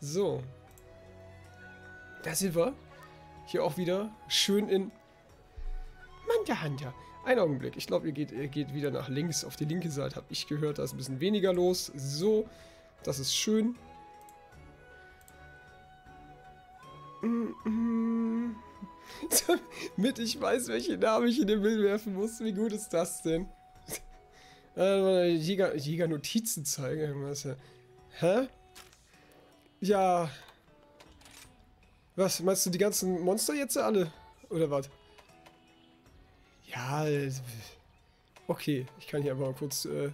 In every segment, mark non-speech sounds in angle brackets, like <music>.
So. Da sind wir. Hier auch wieder schön in Manja Hanja. Ein Augenblick. Ich glaube, ihr geht, ihr geht wieder nach links. Auf die linke Seite habe ich gehört, da ist ein bisschen weniger los. So. Das ist schön. <laughs> Mit ich weiß, welche Namen ich in den Bild werfen muss. Wie gut ist das denn? <laughs> äh, Jäger, Jäger Notizen zeigen. Hä? Ja. Was, meinst du die ganzen Monster jetzt alle? Oder was? Ja, okay. Ich kann hier aber kurz äh,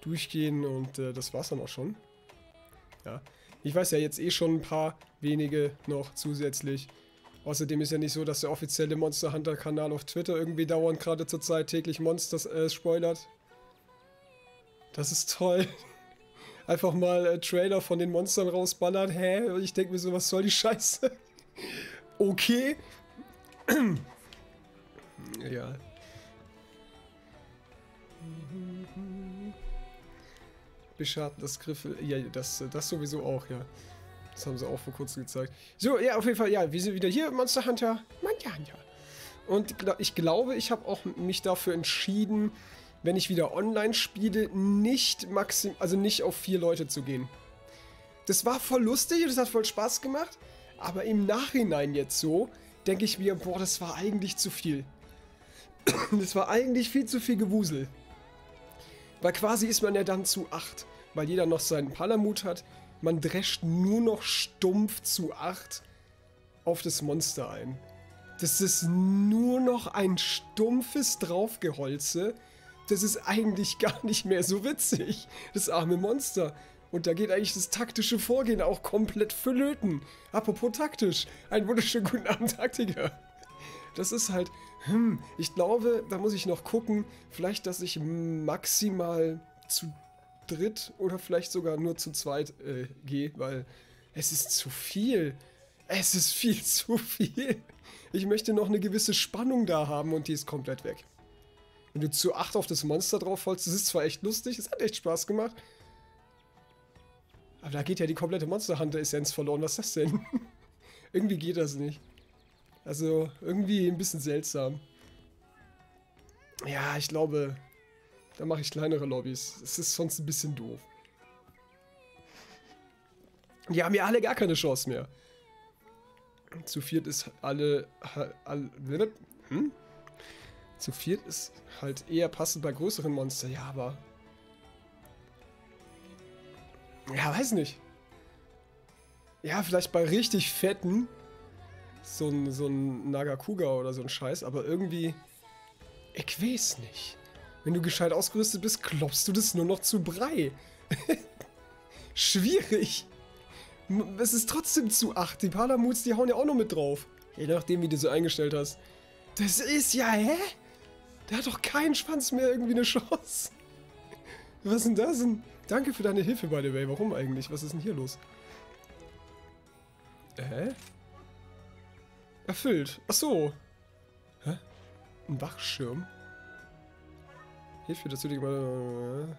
durchgehen und äh, das war's dann auch schon. Ja. Ich weiß ja jetzt eh schon ein paar wenige noch zusätzlich. Außerdem ist ja nicht so, dass der offizielle Monster Hunter Kanal auf Twitter irgendwie dauernd gerade zur Zeit täglich Monsters äh, spoilert. Das ist toll. <laughs> Einfach mal äh, Trailer von den Monstern rausballern. Hä? Und ich denke mir so, was soll die Scheiße? <laughs> okay. <clears throat> ja. Beschaden das Griffel. Ja, das, das sowieso auch, ja. Das haben sie auch vor kurzem gezeigt. So, ja, auf jeden Fall, ja, wir sind wieder hier, Monster Hunter. Monster Hunter. Und ich glaube, ich habe auch mich dafür entschieden, wenn ich wieder online spiele, nicht maxim, also nicht auf vier Leute zu gehen. Das war voll lustig und das hat voll Spaß gemacht, aber im Nachhinein jetzt so, denke ich mir, boah, das war eigentlich zu viel. <clears throat> das war eigentlich viel zu viel Gewusel. Weil quasi ist man ja dann zu acht, weil jeder noch seinen Palamut hat. Man drescht nur noch stumpf zu acht auf das Monster ein. Das ist nur noch ein stumpfes Draufgeholze. Das ist eigentlich <laughs> gar nicht mehr so witzig. Das arme Monster. Und da geht eigentlich das taktische Vorgehen auch komplett verlöten. Apropos taktisch. Ein wunderschönen <laughs> guten Abend, Taktiker. Das ist halt, hm, ich glaube, da muss ich noch gucken, vielleicht, dass ich maximal zu dritt oder vielleicht sogar nur zu zweit äh, gehe, weil es ist zu viel. Es ist viel <laughs> zu viel. Ich möchte noch eine gewisse Spannung da haben und die ist komplett weg. Wenn du zu acht auf das Monster drauf holst, das ist zwar echt lustig, es hat echt Spaß gemacht. Aber da geht ja die komplette Monster Hunter Essenz verloren. Was ist das denn? <laughs> Irgendwie geht das nicht. Also irgendwie ein bisschen seltsam. Ja, ich glaube, da mache ich kleinere Lobbys. Es ist sonst ein bisschen doof. Die haben ja alle gar keine Chance mehr. Zu viert ist alle... alle hm? Zu viert ist halt eher passend bei größeren Monstern. Ja, aber... Ja, weiß nicht. Ja, vielleicht bei richtig fetten so ein, so ein Nagakuga oder so ein Scheiß, aber irgendwie, ich weiß nicht. Wenn du gescheit ausgerüstet bist, klopfst du das nur noch zu Brei. <laughs> Schwierig. Es ist trotzdem zu 8. Die Palamuts, die hauen ja auch noch mit drauf. Je nachdem, wie du sie eingestellt hast. Das ist ja, hä? Der hat doch keinen Schwanz mehr irgendwie eine Chance. Was ist denn das denn? Danke für deine Hilfe, by the way. Warum eigentlich? Was ist denn hier los? Hä? Erfüllt. Ach so. Hä? Ein Wachschirm? Hilfe dazu, die mal.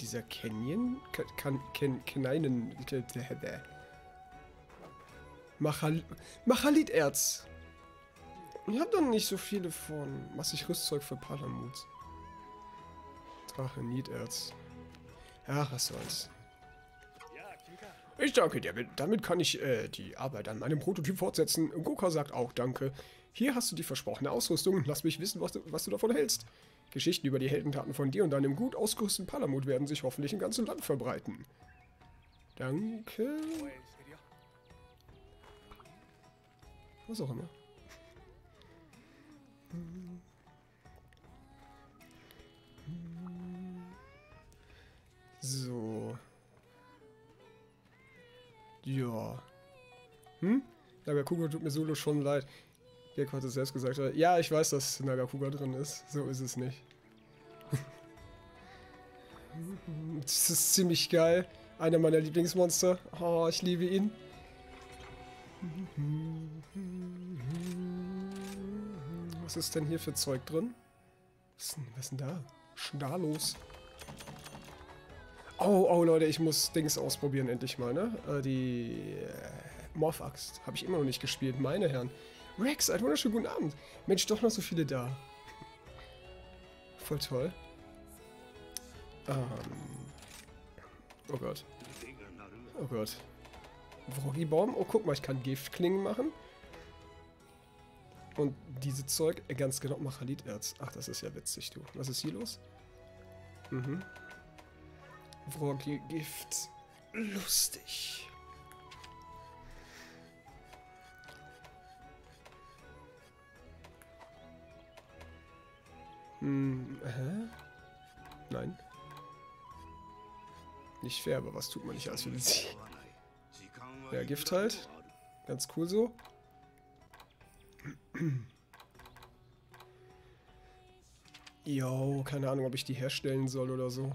Dieser Canyon? Kann. Ken, Keneinen. Machal Machaliterz. Ich hab doch nicht so viele von. Massig Rüstzeug für Palamut. Drache, Niederz. Ach, was soll's. Ich danke dir. Damit kann ich äh, die Arbeit an meinem Prototyp fortsetzen. Goka sagt auch danke. Hier hast du die versprochene Ausrüstung. Lass mich wissen, was du, was du davon hältst. Geschichten über die Heldentaten von dir und deinem gut ausgerüsteten Palamut werden sich hoffentlich im ganzen Land verbreiten. Danke. Was auch immer. So. Ja. Hm? Nagakuga tut mir Solo schon leid. Gekko hat es selbst gesagt. Ja, ich weiß, dass Nagakuga drin ist. So ist es nicht. <laughs> das ist ziemlich geil. Einer meiner Lieblingsmonster. Oh, ich liebe ihn. Was ist denn hier für Zeug drin? Was ist denn, was ist denn da? Schnalos. Oh, oh, Leute, ich muss Dings ausprobieren endlich mal, ne? Äh, die äh, Morph-Axt. Habe ich immer noch nicht gespielt, meine Herren. Rex, einen wunderschönen guten Abend. Mensch, doch noch so viele da. Voll toll. Ähm. Oh Gott. Oh Gott. Wroggy-Baum. Oh, guck mal, ich kann Giftklingen machen. Und diese Zeug, äh, ganz genau, Machaliderz. Ach, das ist ja witzig, du. Was ist hier los? Mhm. Wroggy-Gift. Lustig. Hm, hä? Nein. Nicht fair, aber was tut man nicht den Sieg? <laughs> Ja, Gift halt. Ganz cool so. Jo, keine Ahnung, ob ich die herstellen soll oder so.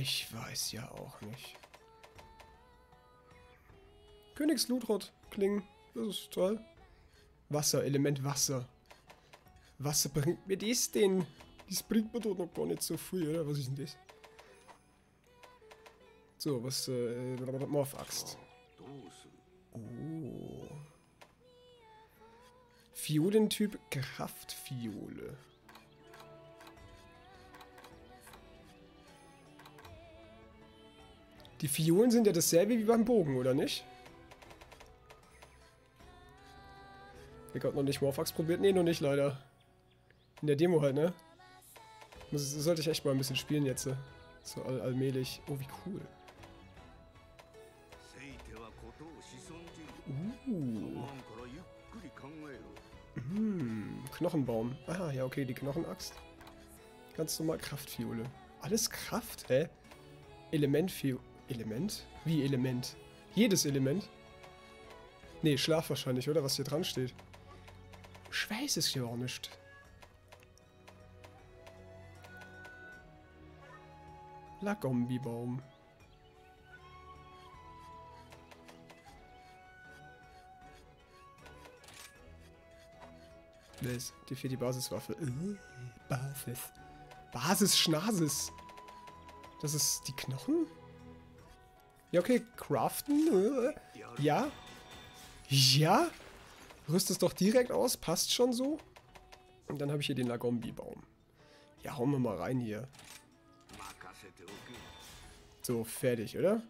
Ich weiß ja auch nicht. Königslutrot klingen. Das ist toll. Wasser, Element Wasser. Wasser bringt mir das denn? Das bringt mir doch noch gar nicht so viel, oder? Was ist denn das? So, was, äh, Morph-Axt. Oh. Fiolentyp Kraftfiole. Die Fiolen sind ja dasselbe wie beim Bogen, oder nicht? Wer hat noch nicht Morphax probiert? Nee, noch nicht, leider. In der Demo halt, ne? Das sollte ich echt mal ein bisschen spielen jetzt. So all allmählich. Oh, wie cool. Uh. Hm, Knochenbaum. Ah, ja, okay, die Knochenaxt. Ganz normal Kraftfiole. Alles Kraft? Hä? Elementfiole. Element? Wie Element? Jedes Element? Nee, Schlaf wahrscheinlich, oder? Was hier dran steht. Ich weiß es ja auch nicht. Lagombi-Baum. Was? Die fehlt die Basiswaffe. Äh, Basis. Basis Schnasis. Das ist die Knochen? Ja, okay. Craften? Äh, ja. Ja. Rüst es doch direkt aus. Passt schon so. Und dann habe ich hier den Lagombi-Baum. Ja, hauen wir mal rein hier. So, fertig, oder?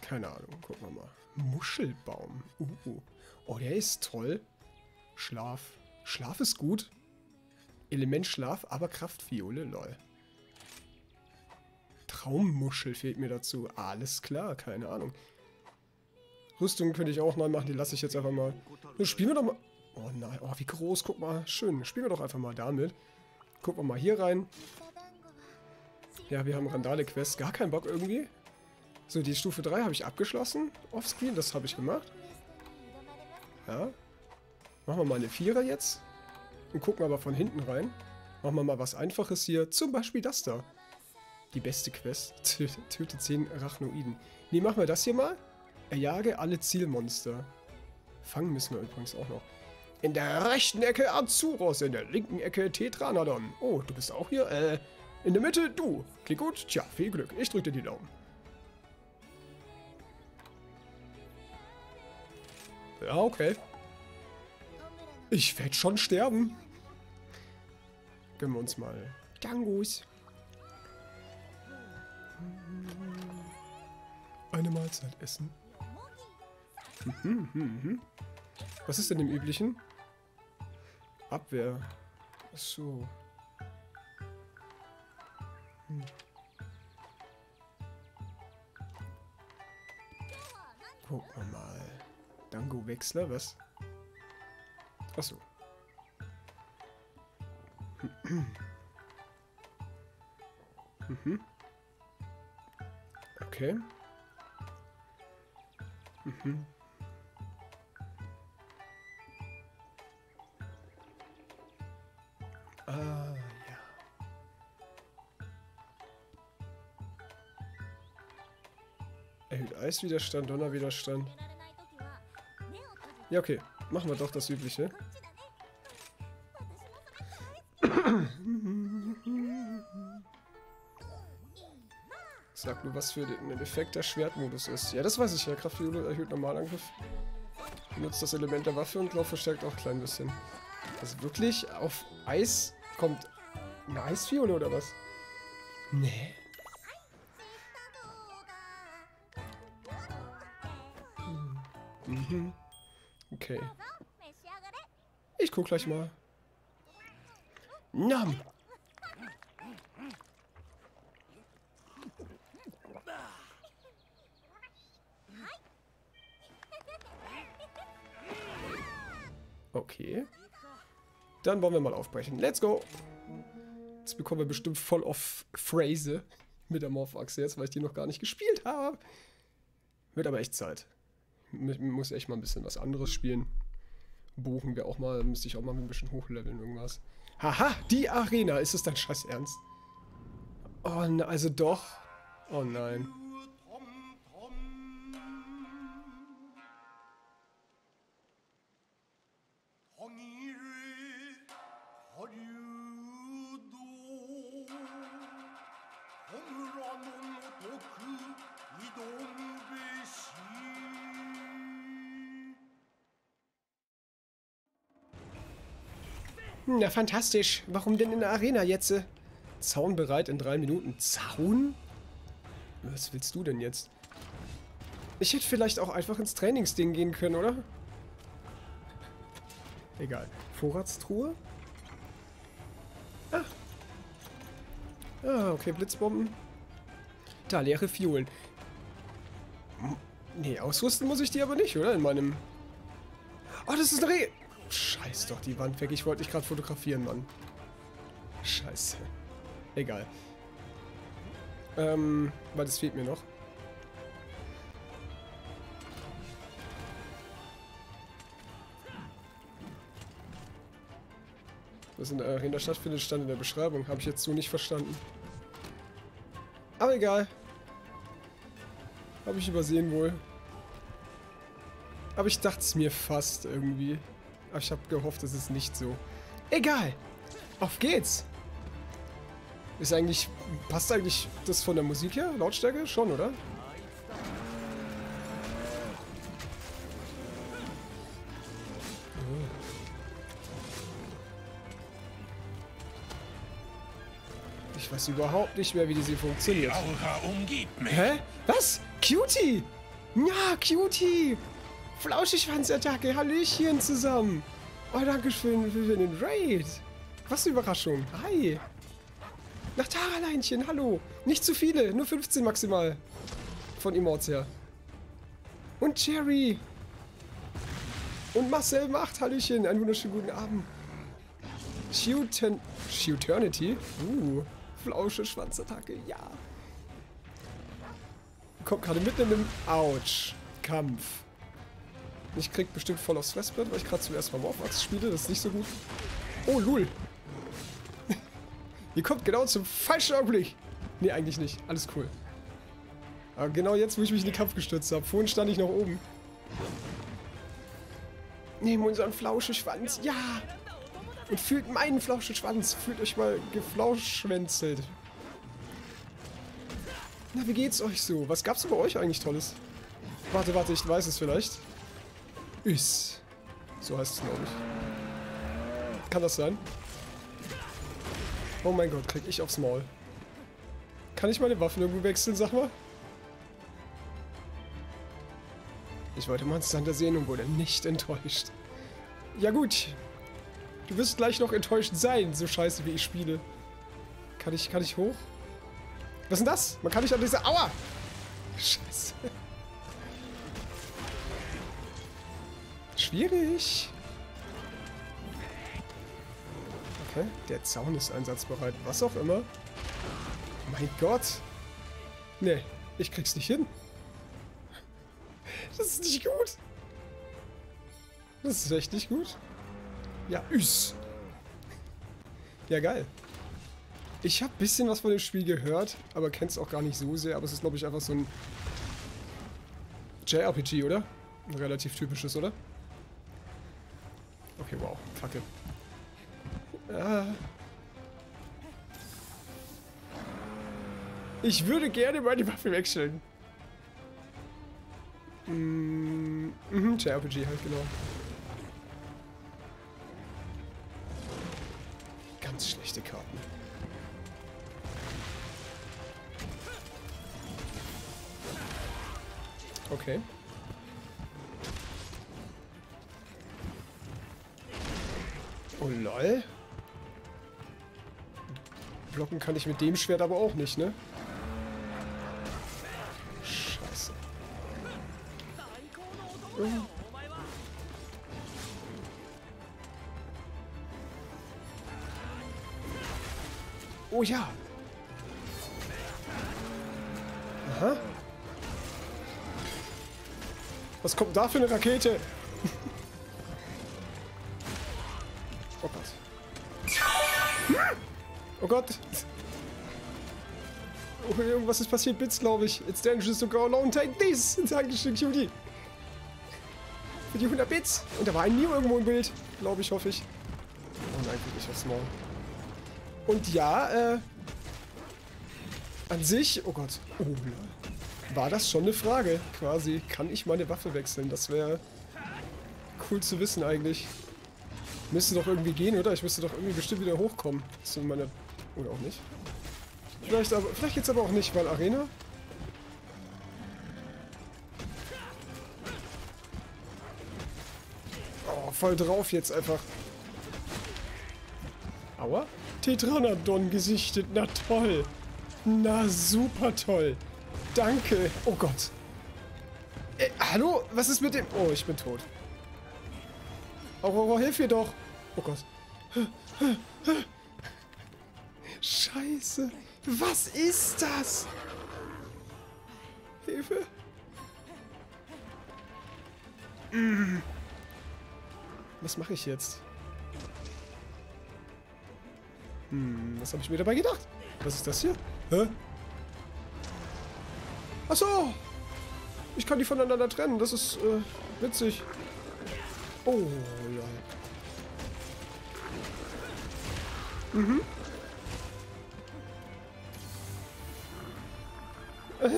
Keine Ahnung, gucken wir mal. Muschelbaum. Uh. Oh, der ist toll. Schlaf. Schlaf ist gut. Element Schlaf, aber Kraftfiole, lol. Traummuschel fehlt mir dazu. Alles klar, keine Ahnung. Rüstung könnte ich auch neu machen, die lasse ich jetzt einfach mal. Ja, spielen wir doch mal... Oh nein, oh, wie groß, guck mal. Schön, spielen wir doch einfach mal damit. Gucken wir mal hier rein. Ja, wir haben Randale-Quest. Gar keinen Bock irgendwie. So, die Stufe 3 habe ich abgeschlossen. Offscreen, das habe ich gemacht. Ja, Machen wir mal eine Vierer jetzt. Und gucken aber von hinten rein. Machen wir mal was Einfaches hier. Zum Beispiel das da. Die beste Quest. <laughs> Töte 10 Arachnoiden. Nee, machen wir das hier mal. Erjage alle Zielmonster. Fangen müssen wir übrigens auch noch. In der rechten Ecke Azuros, in der linken Ecke Tetranodon. Oh, du bist auch hier? Äh, in der Mitte du. Klick gut. Tja, viel Glück. Ich drücke dir die Daumen. Ja, okay. Ich werde schon sterben. Gönnen wir uns mal Dangos. Eine Mahlzeit essen. <laughs> Was ist denn im Üblichen? Abwehr. Achso. Hm. Gucken wir mal. Dango-Wechsler, was? Achso. mhm. Okay. Mhm. Ah, ja. Erhöht Eiswiderstand, Donnerwiderstand. Ja, okay. Machen wir doch das Übliche. Sag nur, was für ein Effekt der Schwertmodus ist. Ja, das weiß ich ja. Kraftfiole erhöht Normalangriff. Benutzt das Element der Waffe und Lauf verstärkt auch ein klein bisschen. Also wirklich, auf Eis kommt eine Eisfiole oder was? Nee. Mhm. Okay. Ich guck gleich mal. Nam. Okay. Dann wollen wir mal aufbrechen. Let's go. Jetzt bekommen wir bestimmt voll auf Phrase mit der Morphachse jetzt, weil ich die noch gar nicht gespielt habe. Wird aber echt Zeit. Muss echt mal ein bisschen was anderes spielen. Buchen wir auch mal, müsste ich auch mal ein bisschen hochleveln, irgendwas. Haha, die Arena. Ist es dein scheiß Ernst? Oh, also doch. Oh nein. Na, fantastisch. Warum denn in der Arena jetzt? Zaun bereit in drei Minuten. Zaun? Was willst du denn jetzt? Ich hätte vielleicht auch einfach ins Trainingsding gehen können, oder? Egal. Vorratstruhe? Ah. Ah, okay, Blitzbomben. Da, leere Fiolen. Nee, ausrüsten muss ich die aber nicht, oder? In meinem... Oh, das ist ein Reh! Scheiß doch die Wand weg. Ich wollte dich gerade fotografieren, Mann. Scheiße. Egal. Ähm, weil das fehlt mir noch. Was in der Arena stattfindet, stand in der Beschreibung. Habe ich jetzt so nicht verstanden. Aber egal. Habe ich übersehen wohl. Aber ich dachte es mir fast irgendwie. Aber ich habe gehofft, es ist nicht so. Egal. Auf geht's. Ist eigentlich... Passt eigentlich das von der Musik her? Lautstärke? Schon, oder? Ich weiß überhaupt nicht mehr, wie diese funktioniert. Hä? Was? Cutie? Ja, Cutie! Flauschigschwanzattacke, Hallöchen zusammen. Oh, danke schön für den Raid. Was eine Überraschung. Hi. Nach Taraleinchen, hallo. Nicht zu viele, nur 15 maximal. Von Immorts her. Und Jerry. Und Marcel macht, Hallöchen. Einen wunderschönen guten Abend. Shooten? Uh, Flausche, Schwanzattacke, ja. Kommt gerade mitten in einem Autsch. Kampf. Ich krieg bestimmt voll aufs Fressbrett, weil ich gerade zuerst mal Morphax spiele. Das ist nicht so gut. Oh, Lul. <laughs> Ihr kommt genau zum falschen Augenblick. Nee, eigentlich nicht. Alles cool. Aber genau jetzt, wo ich mich in den Kampf gestürzt habe. Vorhin stand ich noch oben. Nehmen unseren Flauscheschwanz. Ja! Und fühlt meinen Flauscheschwanz. Fühlt euch mal geflauschschwänzelt. Na, wie geht's euch so? Was gab's bei euch eigentlich Tolles? Warte, warte, ich weiß es vielleicht. Üs. So heißt es, glaube ich. Kann das sein? Oh mein Gott, krieg ich aufs Maul. Kann ich meine Waffen irgendwo wechseln, sag mal? Ich wollte Monster Hunter sehen und wurde nicht enttäuscht. Ja gut. Du wirst gleich noch enttäuscht sein, so scheiße wie ich spiele. Kann ich, kann ich hoch? Was ist denn das? Man kann nicht an diese... Aua! Scheiße. Schwierig. Okay, der Zaun ist einsatzbereit. Was auch immer. Mein Gott. Nee, ich krieg's nicht hin. Das ist nicht gut. Das ist echt nicht gut. Ja, üs. Ja, geil. Ich habe bisschen was von dem Spiel gehört, aber kenn's auch gar nicht so sehr. Aber es ist, glaube ich, einfach so ein JRPG, oder? Ein relativ typisches, oder? Okay, wow. Kacke. Ah. Ich würde gerne meine Waffe wechseln. Mm, mhm, JRPG halt, genau. Ganz schlechte Karten. Okay. Oh lol. Blocken kann ich mit dem Schwert aber auch nicht, ne? Scheiße. Oh. Oh ja. Aha. Was kommt da für eine Rakete? Gott. Oh, irgendwas ist passiert, Bits, glaube ich. It's dangerous to go alone. Take this. Dankeschön, Cutie. Für die 100 Bits. Und da war ein Neo irgendwo im Bild. Glaube ich, hoffe ich. Oh nein, guck ich aufs Maul. Und ja, äh... An sich... Oh Gott. Oh, war das schon eine Frage, quasi. Kann ich meine Waffe wechseln? Das wäre cool zu wissen eigentlich. Müsste doch irgendwie gehen, oder? Ich müsste doch irgendwie bestimmt wieder hochkommen. Zu meiner... Oder auch nicht. Vielleicht aber... Vielleicht geht's aber auch nicht, weil Arena... Oh, voll drauf jetzt einfach. Aua? Tetranadon gesichtet, na toll. Na super toll. Danke. Oh Gott. Äh, hallo? Was ist mit dem... Oh, ich bin tot. Aurora, hilf mir doch. Oh Gott. Scheiße. Was ist das? Hilfe. Was mache ich jetzt? Hm, was habe ich mir dabei gedacht? Was ist das hier? Hä? Achso! Ich kann die voneinander trennen. Das ist äh, witzig. Oh, ja. Mhm. <laughs>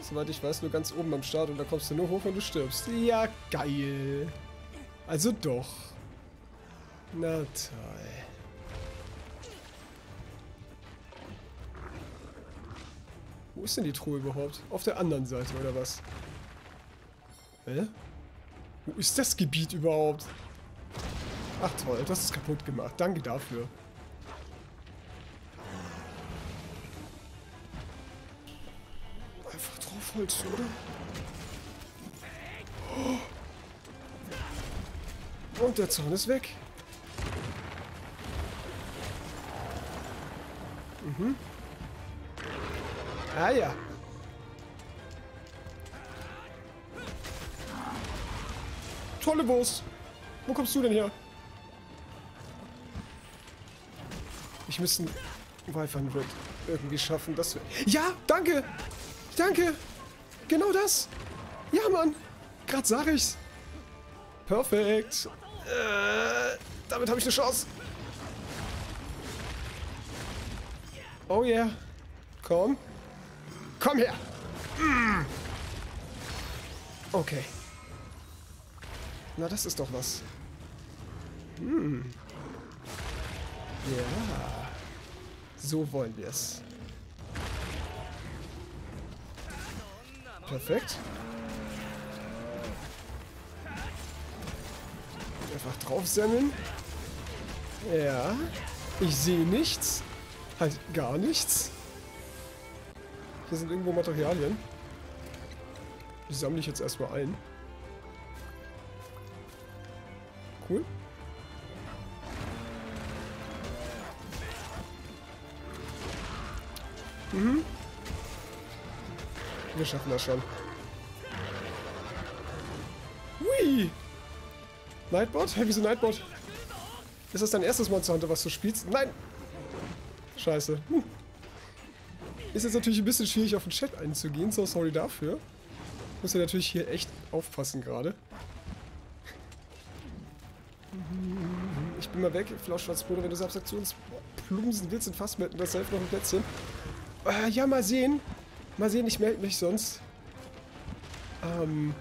Soweit ich weiß, nur ganz oben am Start und da kommst du nur hoch, wenn du stirbst. Ja, geil. Also doch. Na toll. Wo ist denn die Truhe überhaupt? Auf der anderen Seite, oder was? Hä? Wo ist das Gebiet überhaupt? Ach toll, das ist kaputt gemacht. Danke dafür. Einfach draufholst, oder? Und der Zaun ist weg. Mhm. Ah ja. Tolle Wurst. Wo kommst du denn her? Ich müsste Wi-Fi Red irgendwie schaffen, dass wir... Ja, danke! Danke! Genau das! Ja, Mann! Gerade sag ich's. Perfekt. Äh, damit habe ich eine Chance. Oh yeah. Komm. Komm her. Mm. Okay. Na, das ist doch was. Hm. Ja. So wollen wir es. Perfekt. Einfach draufsemmeln. Ja. Ich sehe nichts. Halt gar nichts. Hier sind irgendwo Materialien. Die sammle ich jetzt erstmal ein. Cool. Wir schaffen das schon. Hui! Nightbot? Hey, wieso Nightbot? Ist das dein erstes Monster Hunter, was du spielst? Nein! Scheiße. Hm. Ist jetzt natürlich ein bisschen schwierig auf den Chat einzugehen, so sorry dafür. Muss ja natürlich hier echt aufpassen gerade. immer weg, Flauschschwarzbruder, wenn du so Abstraktionsplumsen willst und fast mit das hilft noch ein Plätzchen. Äh, ja, mal sehen. Mal sehen, ich melde mich sonst. Ähm.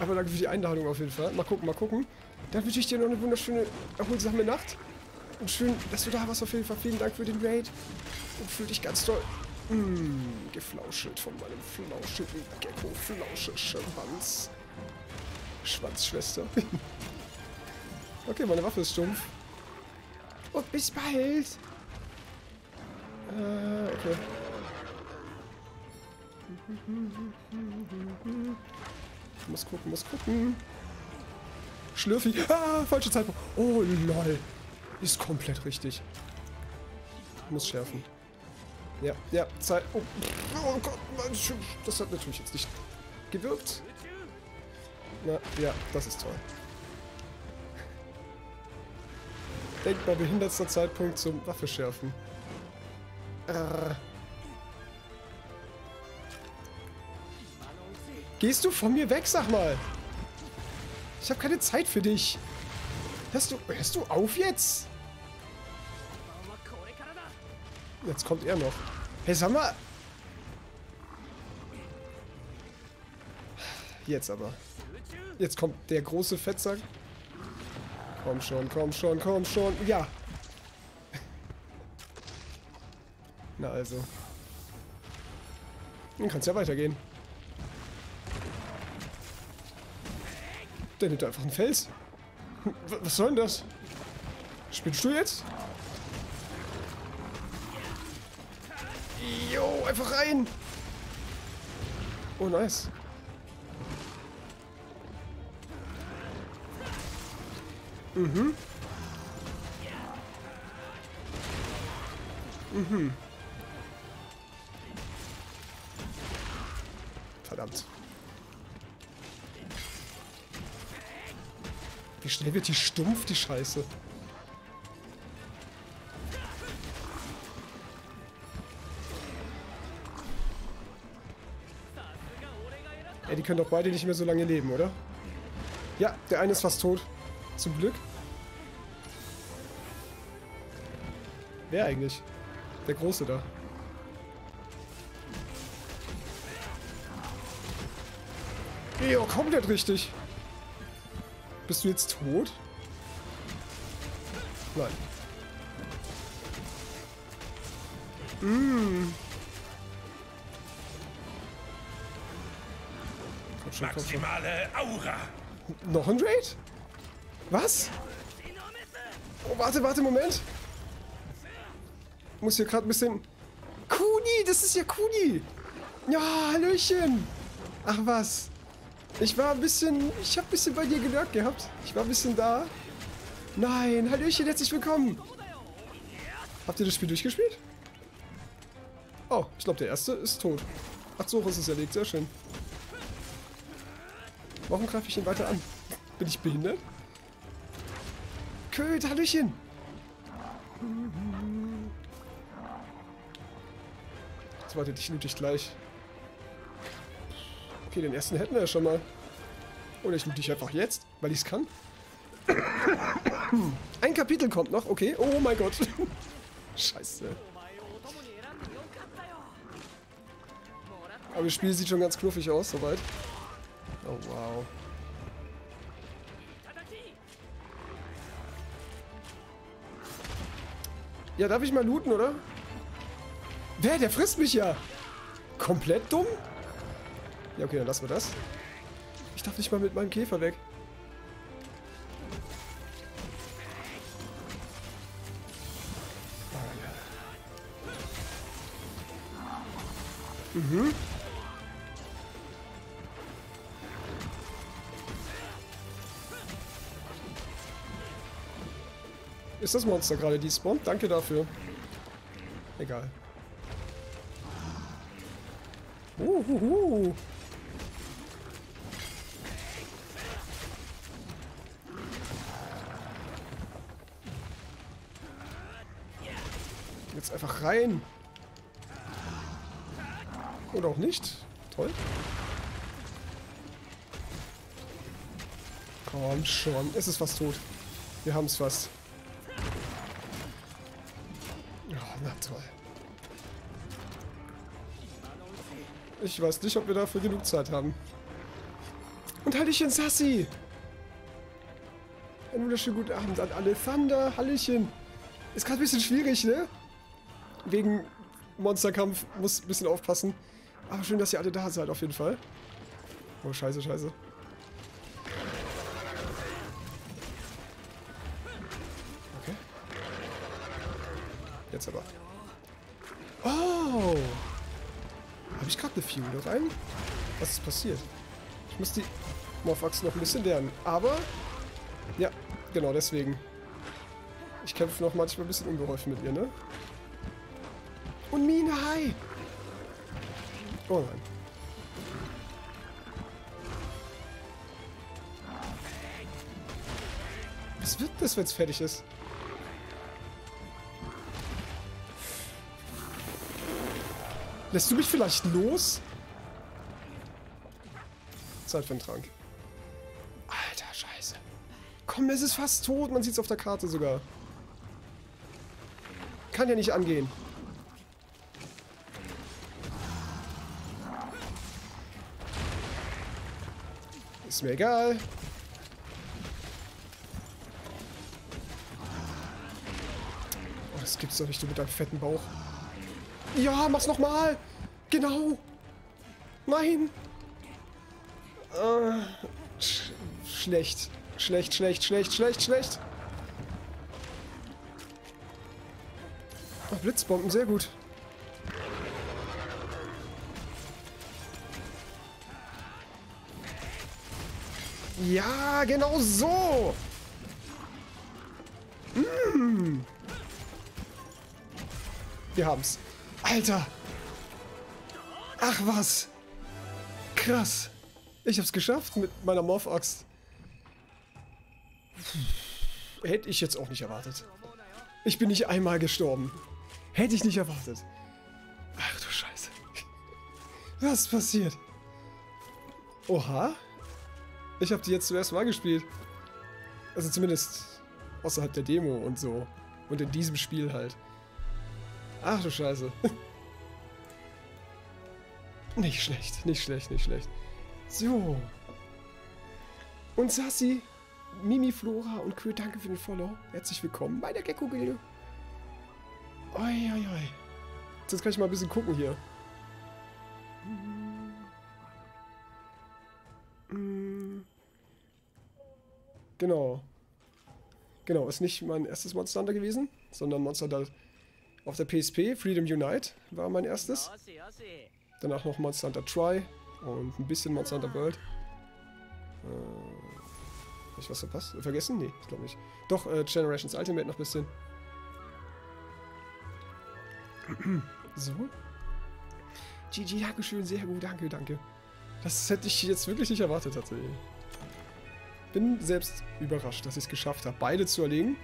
Aber danke für die Einladung auf jeden Fall. Mal gucken, mal gucken. Dann wünsche ich dir noch eine wunderschöne, erholsame Nacht. Und schön, dass du da warst auf jeden Fall. Vielen Dank für den Raid. Und fühl dich ganz toll. Mmh, geflauschelt von meinem flauschigen Gecko-Flausche-Schwanz. Schwanzschwester. <laughs> okay, meine Waffe ist stumpf. Und bis bald. Äh, okay. Muss gucken, muss gucken. Schlürfi. Ah, falscher Zeitpunkt. Oh, lol. Ist komplett richtig. Muss schärfen. Ja, ja, Zeit. Oh, oh Gott, das hat natürlich jetzt nicht gewirkt. Na, ja, das ist toll. Denkbar behindertster Zeitpunkt zum Waffe schärfen. Äh. Gehst du von mir weg, sag mal? Ich habe keine Zeit für dich. Hörst du, hörst du auf jetzt? Jetzt kommt er noch. Hey, sag mal. Jetzt aber. Jetzt kommt der große Fettsack. Komm schon, komm schon, komm schon. Ja. <laughs> Na also. Dann kann es ja weitergehen. Der nimmt einfach einen Fels. Was soll denn das? Spielst du jetzt? Jo, einfach rein. Oh, nice. Mhm. Mhm. Schnell wird die stumpf, die Scheiße. Ey, die können doch beide nicht mehr so lange leben, oder? Ja, der eine ist fast tot. Zum Glück. Wer eigentlich? Der Große da. Ja, komplett richtig. Bist du jetzt tot? Nein. Mmh. Maximale Aura. Noch ein Raid? Was? Oh, warte, warte, Moment. Muss hier gerade ein bisschen... Kuni, das ist ja Kuni. Ja, Hallöchen. Ach was. Ich war ein bisschen... Ich habe ein bisschen bei dir gelurkt gehabt. Ich war ein bisschen da. Nein, Hallöchen, herzlich willkommen. Habt ihr das Spiel durchgespielt? Oh, ich glaube, der erste ist tot. Ach so, ist erlegt. Sehr schön. Warum greife ich ihn weiter an? Bin ich behindert? Köd, Hallöchen! Jetzt warte, dich loot ich gleich. Okay, den ersten hätten wir ja schon mal. Oder ich loot dich einfach jetzt, weil ich es kann. Ein Kapitel kommt noch, okay. Oh mein Gott. <laughs> Scheiße. Aber das Spiel sieht schon ganz knuffig aus, soweit. Oh, wow. Ja, darf ich mal looten, oder? Wer? Der frisst mich ja. Komplett dumm? Ja, okay, dann lassen wir das. Ich darf nicht mal mit meinem Käfer weg. Mhm. Ist das Monster gerade despawned? Danke dafür. Egal. Rein. Oder auch nicht. Toll. Komm schon. Es ist fast tot. Wir haben es fast. Oh, na toll. Ich weiß nicht, ob wir dafür genug Zeit haben. Und Hallöchen, Sassi! Einen wunderschönen guten Abend an alle. Thunder, Hallöchen! Ist gerade ein bisschen schwierig, ne? Wegen Monsterkampf, muss ein bisschen aufpassen. Aber schön, dass ihr alle da seid, auf jeden Fall. Oh, scheiße, scheiße. Okay. Jetzt aber. Oh! Habe ich gerade eine Fuel rein? Was ist passiert? Ich muss die Morphax noch ein bisschen lernen. Aber, ja, genau deswegen. Ich kämpfe noch manchmal ein bisschen unbeholfen mit ihr, ne? Und Mine, hi! Oh nein. Was wird das, wenn es fertig ist? Lässt du mich vielleicht los? Zeit für einen Trank. Alter, scheiße. Komm, es ist fast tot. Man sieht es auf der Karte sogar. Kann ja nicht angehen. Mir egal. Oh, das gibt's doch nicht, du mit deinem fetten Bauch. Ja, mach's nochmal. Genau. Nein. Äh, sch schlecht. Schlecht, schlecht, schlecht, schlecht, schlecht. Oh, Blitzbomben, sehr gut. Ja, genau so. Mm. Wir haben's. Alter. Ach was. Krass. Ich hab's geschafft mit meiner Morph-Axt. Hätte ich jetzt auch nicht erwartet. Ich bin nicht einmal gestorben. Hätte ich nicht erwartet. Ach du Scheiße. Was passiert? Oha. Ich habe die jetzt zuerst mal gespielt. Also zumindest außerhalb der Demo und so. Und in diesem Spiel halt. Ach du Scheiße. <laughs> nicht schlecht, nicht schlecht, nicht schlecht. So. Und Sassi, Mimi, Flora und Kö, danke für den Follow. Herzlich willkommen bei der Gecko-Gilde. Oi, oi, oi. Jetzt kann ich mal ein bisschen gucken hier. Genau. Genau, ist nicht mein erstes Monster Hunter gewesen, sondern Monster Hunter auf der PSP. Freedom Unite war mein erstes. Danach noch Monster Hunter Try und ein bisschen Monster Hunter World. Äh, hab ich was verpasst? Vergessen? Nee, ich glaube nicht. Doch, äh, Generations Ultimate noch ein bisschen. <clears throat> so. GG, Dankeschön, sehr gut, danke, danke. Das hätte ich jetzt wirklich nicht erwartet tatsächlich. Bin selbst überrascht, dass ich es geschafft habe, beide zu erlegen.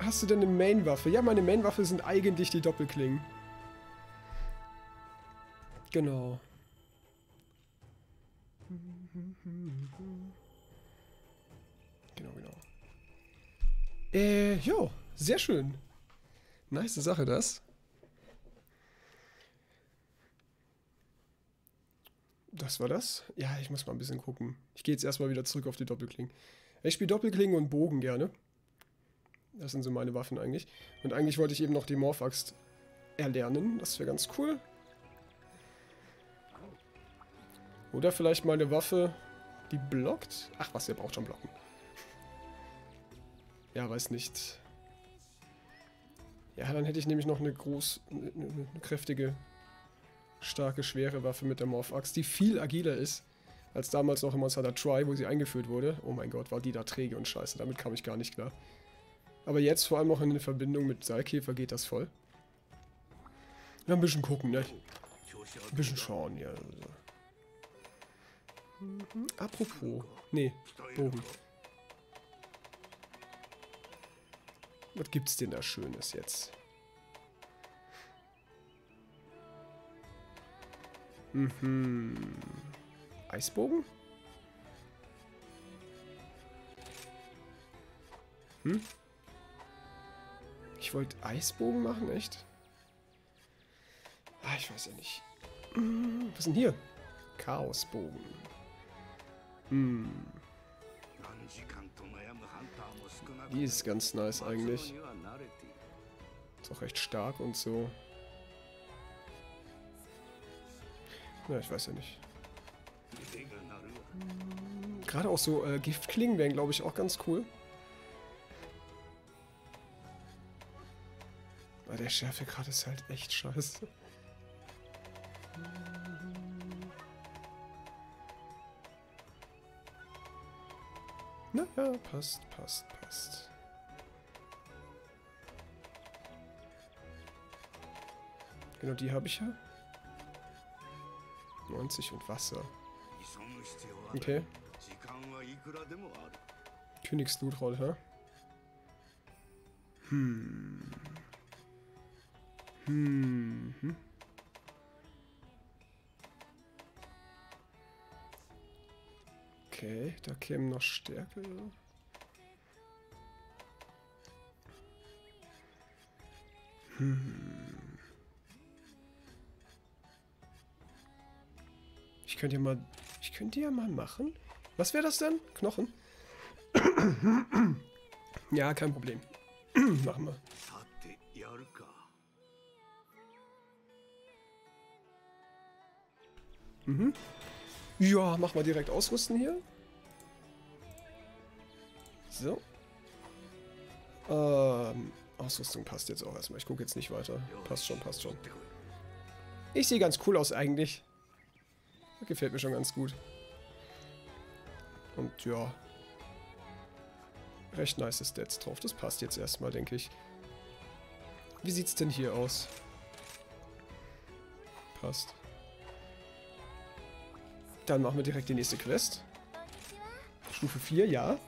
Hast du denn eine Main-Waffe? Ja, meine Main-Waffe sind eigentlich die Doppelklingen. Genau. Genau, genau. Äh, jo, sehr schön. Nice Sache das. Das war das? Ja, ich muss mal ein bisschen gucken. Ich gehe jetzt erstmal wieder zurück auf die Doppelklingen. Ich spiele Doppelklingen und Bogen gerne. Das sind so meine Waffen eigentlich. Und eigentlich wollte ich eben noch die Morphaxt erlernen. Das wäre ganz cool. Oder vielleicht mal eine Waffe, die blockt. Ach was, der braucht schon blocken. Ja, weiß nicht. Ja, dann hätte ich nämlich noch eine groß, eine, eine kräftige, starke, schwere Waffe mit der Morph-Axt, die viel agiler ist als damals noch im Monster Hunter Try, wo sie eingeführt wurde. Oh mein Gott, war die da träge und scheiße, damit kam ich gar nicht klar. Aber jetzt, vor allem auch in Verbindung mit Seilkäfer, geht das voll. Ja, ein bisschen gucken, ne? Ein bisschen schauen, ja. Mhm. Apropos. Nee, Bogen. Was gibt's denn da Schönes jetzt? Mhm. Eisbogen? Hm? Ich wollte Eisbogen machen, echt? Ah, ich weiß ja nicht. Hm, was ist denn hier? Chaosbogen. Hm. Die ist ganz nice eigentlich. Ist auch recht stark und so. Ja, ich weiß ja nicht. Gerade auch so äh, Giftklingen wären, glaube ich, auch ganz cool. Aber der Schärfegrad ist halt echt scheiße. Na ja, passt, passt, passt. Genau, die habe ich ja. 90 und Wasser. Okay. Königslutroll, hä? Hm. Hm. hm. Okay, da kämen noch Stärke. Hm. Ich könnte ja mal. Ich könnte ja mal machen. Was wäre das denn? Knochen? ja, kein Problem. <clears throat> machen wir. Mhm. Ja, mach mal direkt ausrüsten hier. So. Ähm, Ausrüstung passt jetzt auch erstmal. Ich gucke jetzt nicht weiter. Passt schon, passt schon. Ich sehe ganz cool aus eigentlich. gefällt mir schon ganz gut. Und ja. Recht nice Stats drauf. Das passt jetzt erstmal, denke ich. Wie sieht's denn hier aus? Passt. Dann machen wir direkt die nächste Quest. Stufe 4, ja.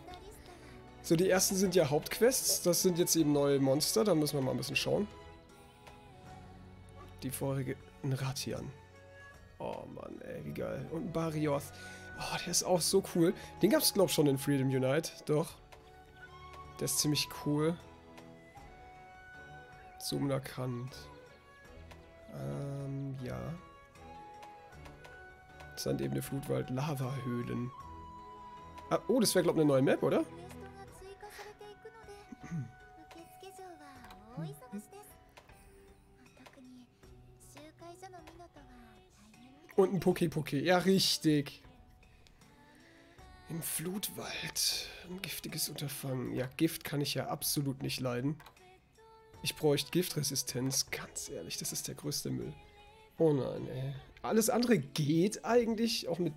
So, die ersten sind ja Hauptquests. Das sind jetzt eben neue Monster. Da müssen wir mal ein bisschen schauen. Die vorige... Ein Ratian. Oh Mann, ey, wie geil. Und ein Barioth. Oh, der ist auch so cool. Den gab es, glaube ich, schon in Freedom Unite. Doch. Der ist ziemlich cool. Sumnakant. Ähm, ja. Sandebene, Flutwald, Lavahöhlen. Ah, oh, das wäre, glaube ich, eine neue Map, oder? Und ein Poké-Poké. Ja, richtig. Im Flutwald. Ein giftiges Unterfangen. Ja, Gift kann ich ja absolut nicht leiden. Ich bräuchte Giftresistenz. Ganz ehrlich, das ist der größte Müll. Oh nein, ey. Alles andere geht eigentlich. Auch mit...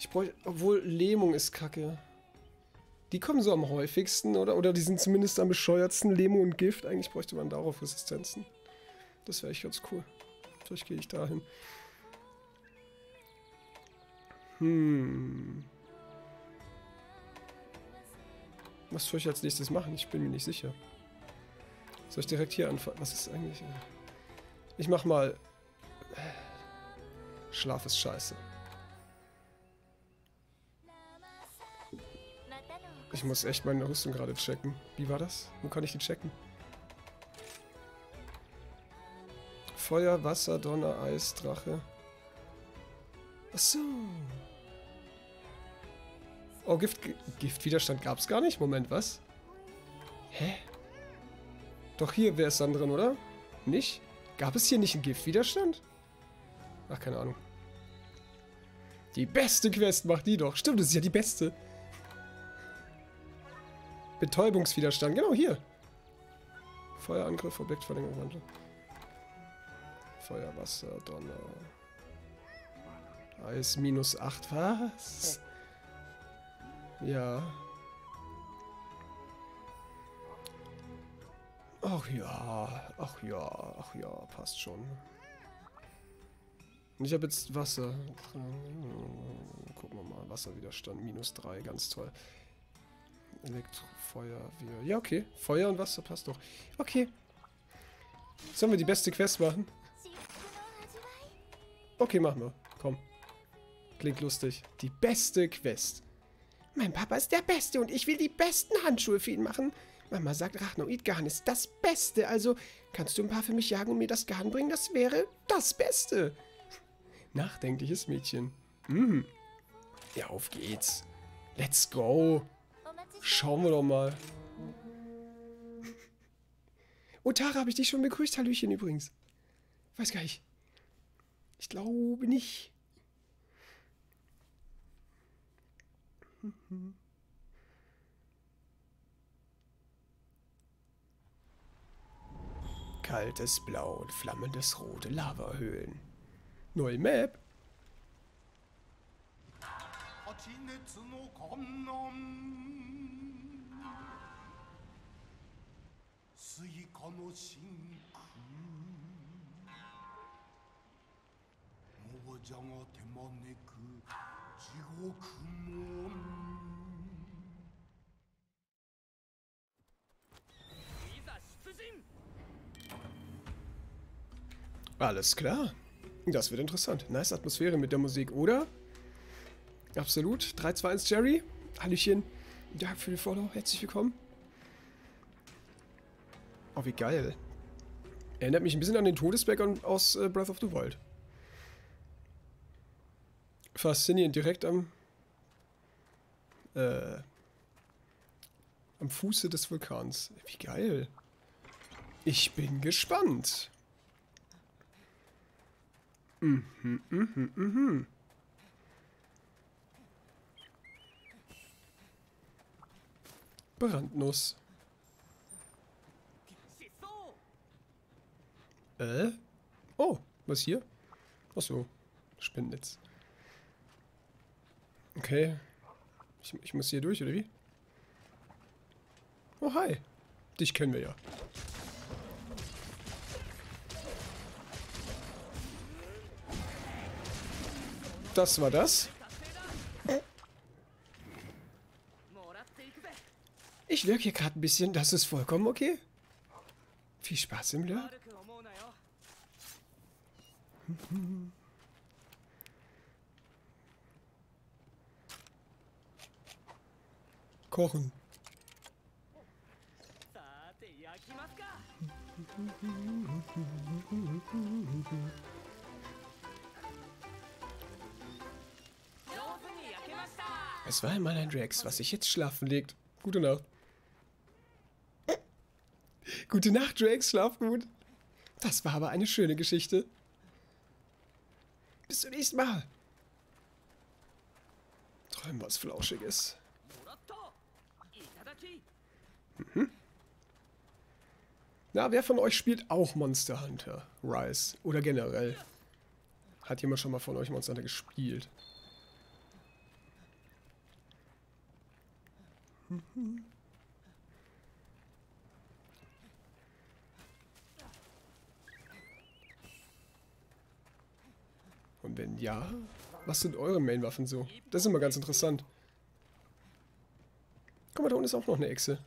Ich bräuchte... Obwohl, Lähmung ist kacke. Die kommen so am häufigsten, oder? Oder die sind zumindest am bescheuertsten. Lähmung und Gift. Eigentlich bräuchte man darauf Resistenzen. Das wäre echt ganz cool. Vielleicht gehe ich dahin. Hm. Was soll ich als nächstes machen? Ich bin mir nicht sicher. Soll ich direkt hier anfangen? Was ist eigentlich... Ich mach mal... Schlaf ist scheiße. Ich muss echt meine Rüstung gerade checken. Wie war das? Wo kann ich die checken? Feuer, Wasser, Donner, Eis, Drache. Achso. Oh, Gift, Giftwiderstand gab es gar nicht. Moment, was? Hä? Doch hier wäre es dann drin, oder? Nicht? Gab es hier nicht einen Giftwiderstand? Ach, keine Ahnung. Die beste Quest macht die doch. Stimmt, das ist ja die beste. Betäubungswiderstand. Genau, hier. Feuerangriff, Objektverlängerung, Wandel. Feuer, Wasser, Donner. Eis minus 8. Was? Ja. Ach ja, ach ja, ach ja, passt schon. Und ich habe jetzt Wasser. Gucken wir mal, Wasserwiderstand, minus 3, ganz toll. Elektrofeuer, wir. Ja, okay. Feuer und Wasser passt doch. Okay. Sollen wir die beste Quest machen? Okay, machen wir. Komm. Klingt lustig. Die beste Quest. Mein Papa ist der Beste und ich will die besten Handschuhe für ihn machen. Mama sagt, Rachnoid-Garn ist das Beste. Also kannst du ein paar für mich jagen und mir das Garn bringen? Das wäre das Beste. Nachdenkliches Mädchen. Mhm. Ja, auf geht's. Let's go. Schauen wir doch mal. Oh, Tara, habe ich dich schon begrüßt? Hallöchen übrigens. Weiß gar nicht. Ich glaube nicht. Kaltes Blau und flammendes rote Lavahöhlen. Neue Map. 蜂熱の観覧スイカの真空亡者が手招く地獄門 Alles klar. Das wird interessant. Nice Atmosphäre mit der Musik, oder? Absolut. 3, 2, 1, Jerry. Hallöchen. Danke für den Follow. Herzlich willkommen. Oh, wie geil. Erinnert mich ein bisschen an den Todesberg aus äh, Breath of the Wild. Faszinierend. Direkt am... Äh... Am Fuße des Vulkans. Wie geil. Ich bin gespannt. Mhm, mhm, mhm. Brandnuss. Äh? Oh, was hier? Achso, Spindnetz. Okay. Ich, ich muss hier durch, oder wie? Oh, hi. Dich kennen wir ja. Das war das. Ich lurk hier gerade ein bisschen. Das ist vollkommen okay. Viel Spaß im Lurk. Kochen. Es war einmal ein Drax, was sich jetzt schlafen legt. Gute Nacht. Gute Nacht, Drax, schlaf gut. Das war aber eine schöne Geschichte. Bis zum nächsten Mal. Träumen was Flauschiges. Mhm. Na, wer von euch spielt auch Monster Hunter Rise? Oder generell? Hat jemand schon mal von euch Monster Hunter gespielt? Mhm. Und wenn ja, was sind eure Main-Waffen so? Das ist immer ganz interessant. Guck mal, da unten ist auch noch eine Echse.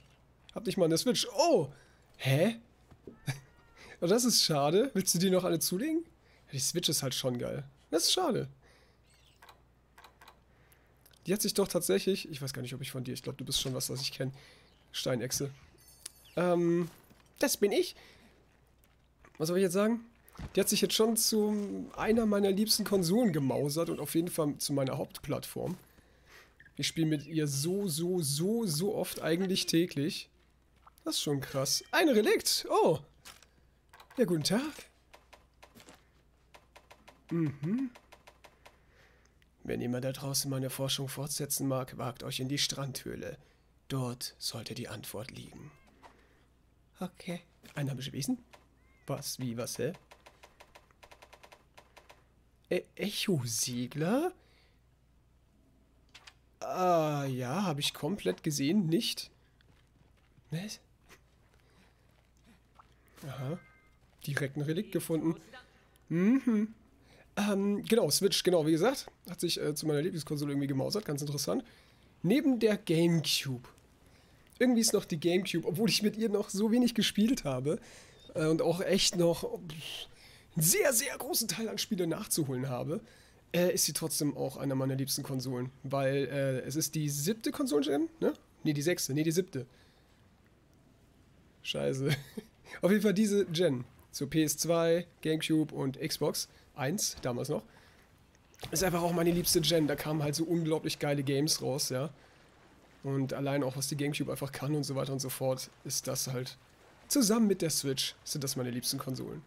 Hab nicht mal eine Switch. Oh! Hä? <laughs> oh, das ist schade. Willst du die noch alle zulegen? Die Switch ist halt schon geil. Das ist schade. Die hat sich doch tatsächlich... Ich weiß gar nicht, ob ich von dir... Ich glaube, du bist schon was, was ich kenne. Steinechse. Ähm, das bin ich. Was soll ich jetzt sagen? Die hat sich jetzt schon zu einer meiner liebsten Konsolen gemausert und auf jeden Fall zu meiner Hauptplattform. Ich spiele mit ihr so, so, so, so oft eigentlich täglich. Das ist schon krass. Ein Relikt! Oh! Ja, guten Tag. Mhm. Wenn jemand da draußen meine Forschung fortsetzen mag, wagt euch in die Strandhöhle. Dort sollte die Antwort liegen. Okay. Einheimische Wesen? Was? Wie? Was? Hä? E Echo-Siegler? Ah, ja, habe ich komplett gesehen, nicht? Was? Aha. Direkt ein Relikt gefunden. Mhm. Ähm, genau, Switch, genau, wie gesagt, hat sich äh, zu meiner Lieblingskonsole irgendwie gemausert, ganz interessant. Neben der Gamecube. Irgendwie ist noch die Gamecube, obwohl ich mit ihr noch so wenig gespielt habe. Äh, und auch echt noch... Pff, sehr, sehr großen Teil an Spielen nachzuholen habe, äh, ist sie trotzdem auch einer meiner liebsten Konsolen. Weil äh, es ist die siebte Konsolen-Gen, ne? Ne, die sechste, ne, die siebte. Scheiße. <laughs> Auf jeden Fall diese Gen. So PS2, Gamecube und Xbox 1, damals noch. Ist einfach auch meine liebste Gen. Da kamen halt so unglaublich geile Games raus, ja. Und allein auch, was die Gamecube einfach kann und so weiter und so fort, ist das halt zusammen mit der Switch sind das meine liebsten Konsolen.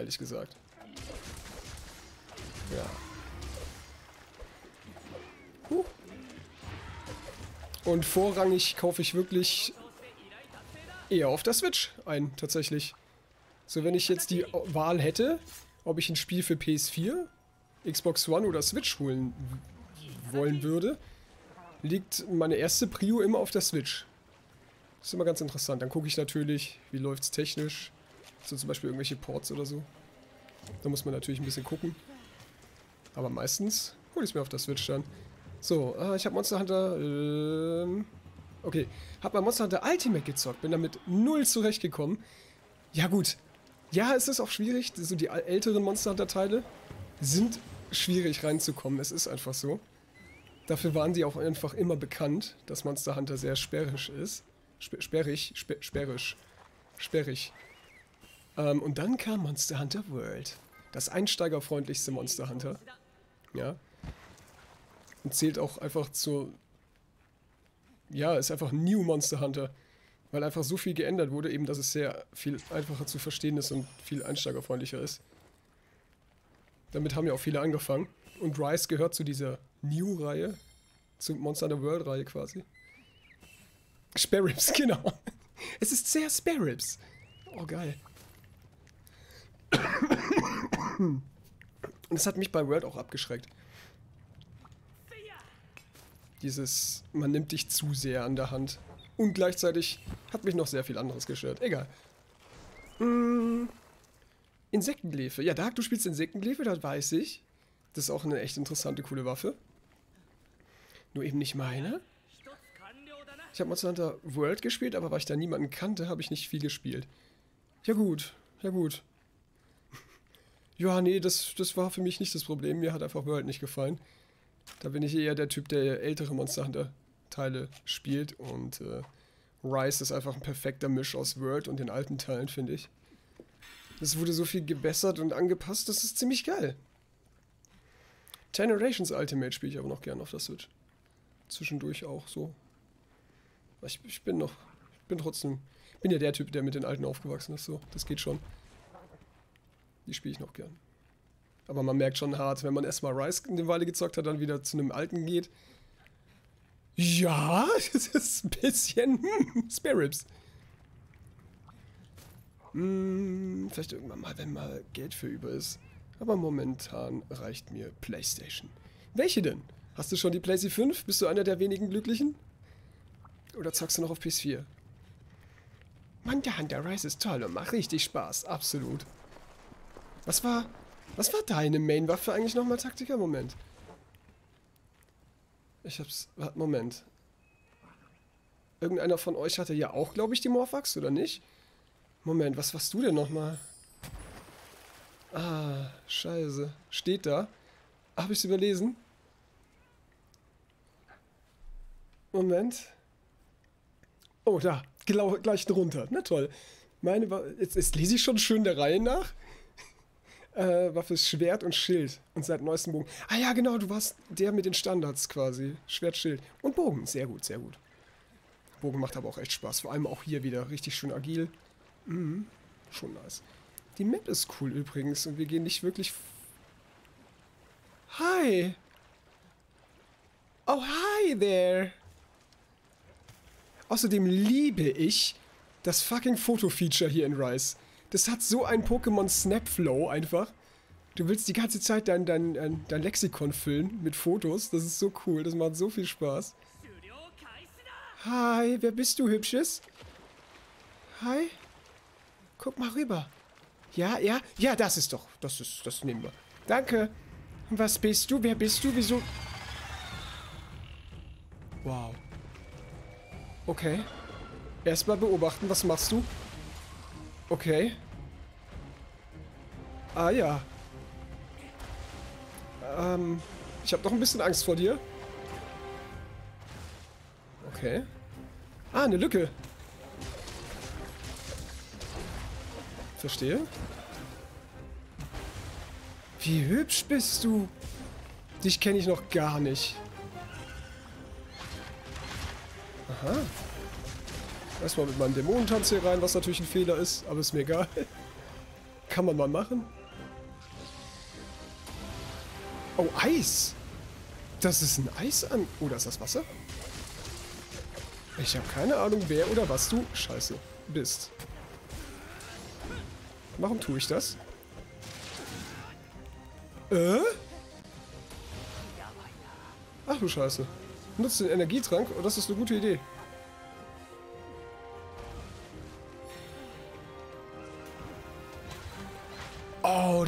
Ehrlich gesagt. Ja. Huh. Und vorrangig kaufe ich wirklich eher auf der Switch ein, tatsächlich. So, wenn ich jetzt die Wahl hätte, ob ich ein Spiel für PS4, Xbox One oder Switch holen wollen würde, liegt meine erste Prio immer auf der Switch. Das ist immer ganz interessant. Dann gucke ich natürlich, wie läuft es technisch. So zum Beispiel irgendwelche Ports oder so. Da muss man natürlich ein bisschen gucken. Aber meistens hole ich es mir auf der Switch dann. So, äh, ich habe Monster Hunter... Ähm, okay, habe mal Monster Hunter Ultimate gezockt. Bin damit null zurechtgekommen. Ja gut. Ja, es ist auch schwierig. So die älteren Monster Hunter Teile sind schwierig reinzukommen. Es ist einfach so. Dafür waren sie auch einfach immer bekannt, dass Monster Hunter sehr sperrig ist. Sp sperrig, sper sperrig, sperrig. Ähm, und dann kam Monster Hunter World. Das einsteigerfreundlichste Monster Hunter. Ja. Und zählt auch einfach zu... Ja, ist einfach New Monster Hunter. Weil einfach so viel geändert wurde, eben, dass es sehr viel einfacher zu verstehen ist und viel einsteigerfreundlicher ist. Damit haben ja auch viele angefangen. Und Rise gehört zu dieser New-Reihe. Zur Monster Hunter World-Reihe quasi. Sparrows, <laughs> genau. Es ist sehr Sparrows. Oh, geil. Und das hat mich bei World auch abgeschreckt. Dieses, man nimmt dich zu sehr an der Hand. Und gleichzeitig hat mich noch sehr viel anderes gestört. Egal. Mm, Insektenglefe. Ja, Dark, du spielst Insektenglefe, das weiß ich. Das ist auch eine echt interessante, coole Waffe. Nur eben nicht meine. Ich habe Monster Hunter World gespielt, aber weil ich da niemanden kannte, habe ich nicht viel gespielt. Ja gut, ja gut. Ja, nee, das, das war für mich nicht das Problem. Mir hat einfach World nicht gefallen. Da bin ich eher der Typ, der ältere Monster Hunter Teile spielt und äh, Rise ist einfach ein perfekter Misch aus World und den alten Teilen, finde ich. Es wurde so viel gebessert und angepasst, das ist ziemlich geil. Generations Ultimate spiele ich aber noch gern auf der Switch. Zwischendurch auch so. Ich, ich bin noch, ich bin trotzdem, bin ja der Typ, der mit den Alten aufgewachsen ist, so, das geht schon. Die spiele ich noch gern. Aber man merkt schon hart, wenn man erstmal Rise eine Weile gezockt hat, dann wieder zu einem Alten geht. Ja, <laughs> das ist ein bisschen hm, Spirits. Hm, vielleicht irgendwann mal, wenn mal Geld für über ist. Aber momentan reicht mir PlayStation. Welche denn? Hast du schon die PlayStation 5? Bist du einer der wenigen Glücklichen? Oder zockst du noch auf PS4? Mann, der Hunter Rise ist toll und macht richtig Spaß. Absolut. Was war... Was war deine Main-Waffe eigentlich nochmal, Taktiker? Moment. Ich hab's... Warte, Moment. Irgendeiner von euch hatte ja auch, glaube ich, die Morphax, oder nicht? Moment, was warst du denn nochmal? Ah, scheiße. Steht da. Habe ich's überlesen? Moment. Oh, da. Glau gleich drunter. Na toll. Meine jetzt, jetzt lese ich schon schön der Reihe nach. Äh, Waffe ist Schwert und Schild. Und seit neuestem Bogen. Ah ja, genau, du warst der mit den Standards quasi. Schwert, Schild. Und Bogen. Sehr gut, sehr gut. Bogen macht aber auch echt Spaß. Vor allem auch hier wieder. Richtig schön agil. Mhm. Schon nice. Die Map ist cool übrigens. Und wir gehen nicht wirklich... Hi! Oh, hi there! Außerdem liebe ich das fucking Foto-Feature hier in Rise. Das hat so einen Pokémon Snap-Flow einfach. Du willst die ganze Zeit dein, dein, dein, dein Lexikon füllen mit Fotos. Das ist so cool. Das macht so viel Spaß. Hi, wer bist du, Hübsches? Hi? Guck mal rüber. Ja, ja, ja, das ist doch. Das ist, das nehmen wir. Danke. Was bist du? Wer bist du? Wieso? Wow. Okay. Erstmal beobachten, was machst du? Okay. Ah ja. Ähm, ich habe noch ein bisschen Angst vor dir. Okay. Ah, eine Lücke. Verstehe. Wie hübsch bist du. Dich kenne ich noch gar nicht. Aha. Erstmal mit meinem Dämonentanz hier rein, was natürlich ein Fehler ist, aber ist mir egal. <laughs> Kann man mal machen. Oh, Eis. Das ist ein Eis an... Oh, da ist das Wasser? Ich habe keine Ahnung, wer oder was du... Scheiße. Bist. Warum tue ich das? Äh? Ach du Scheiße. Nutzt den Energietrank und das ist eine gute Idee.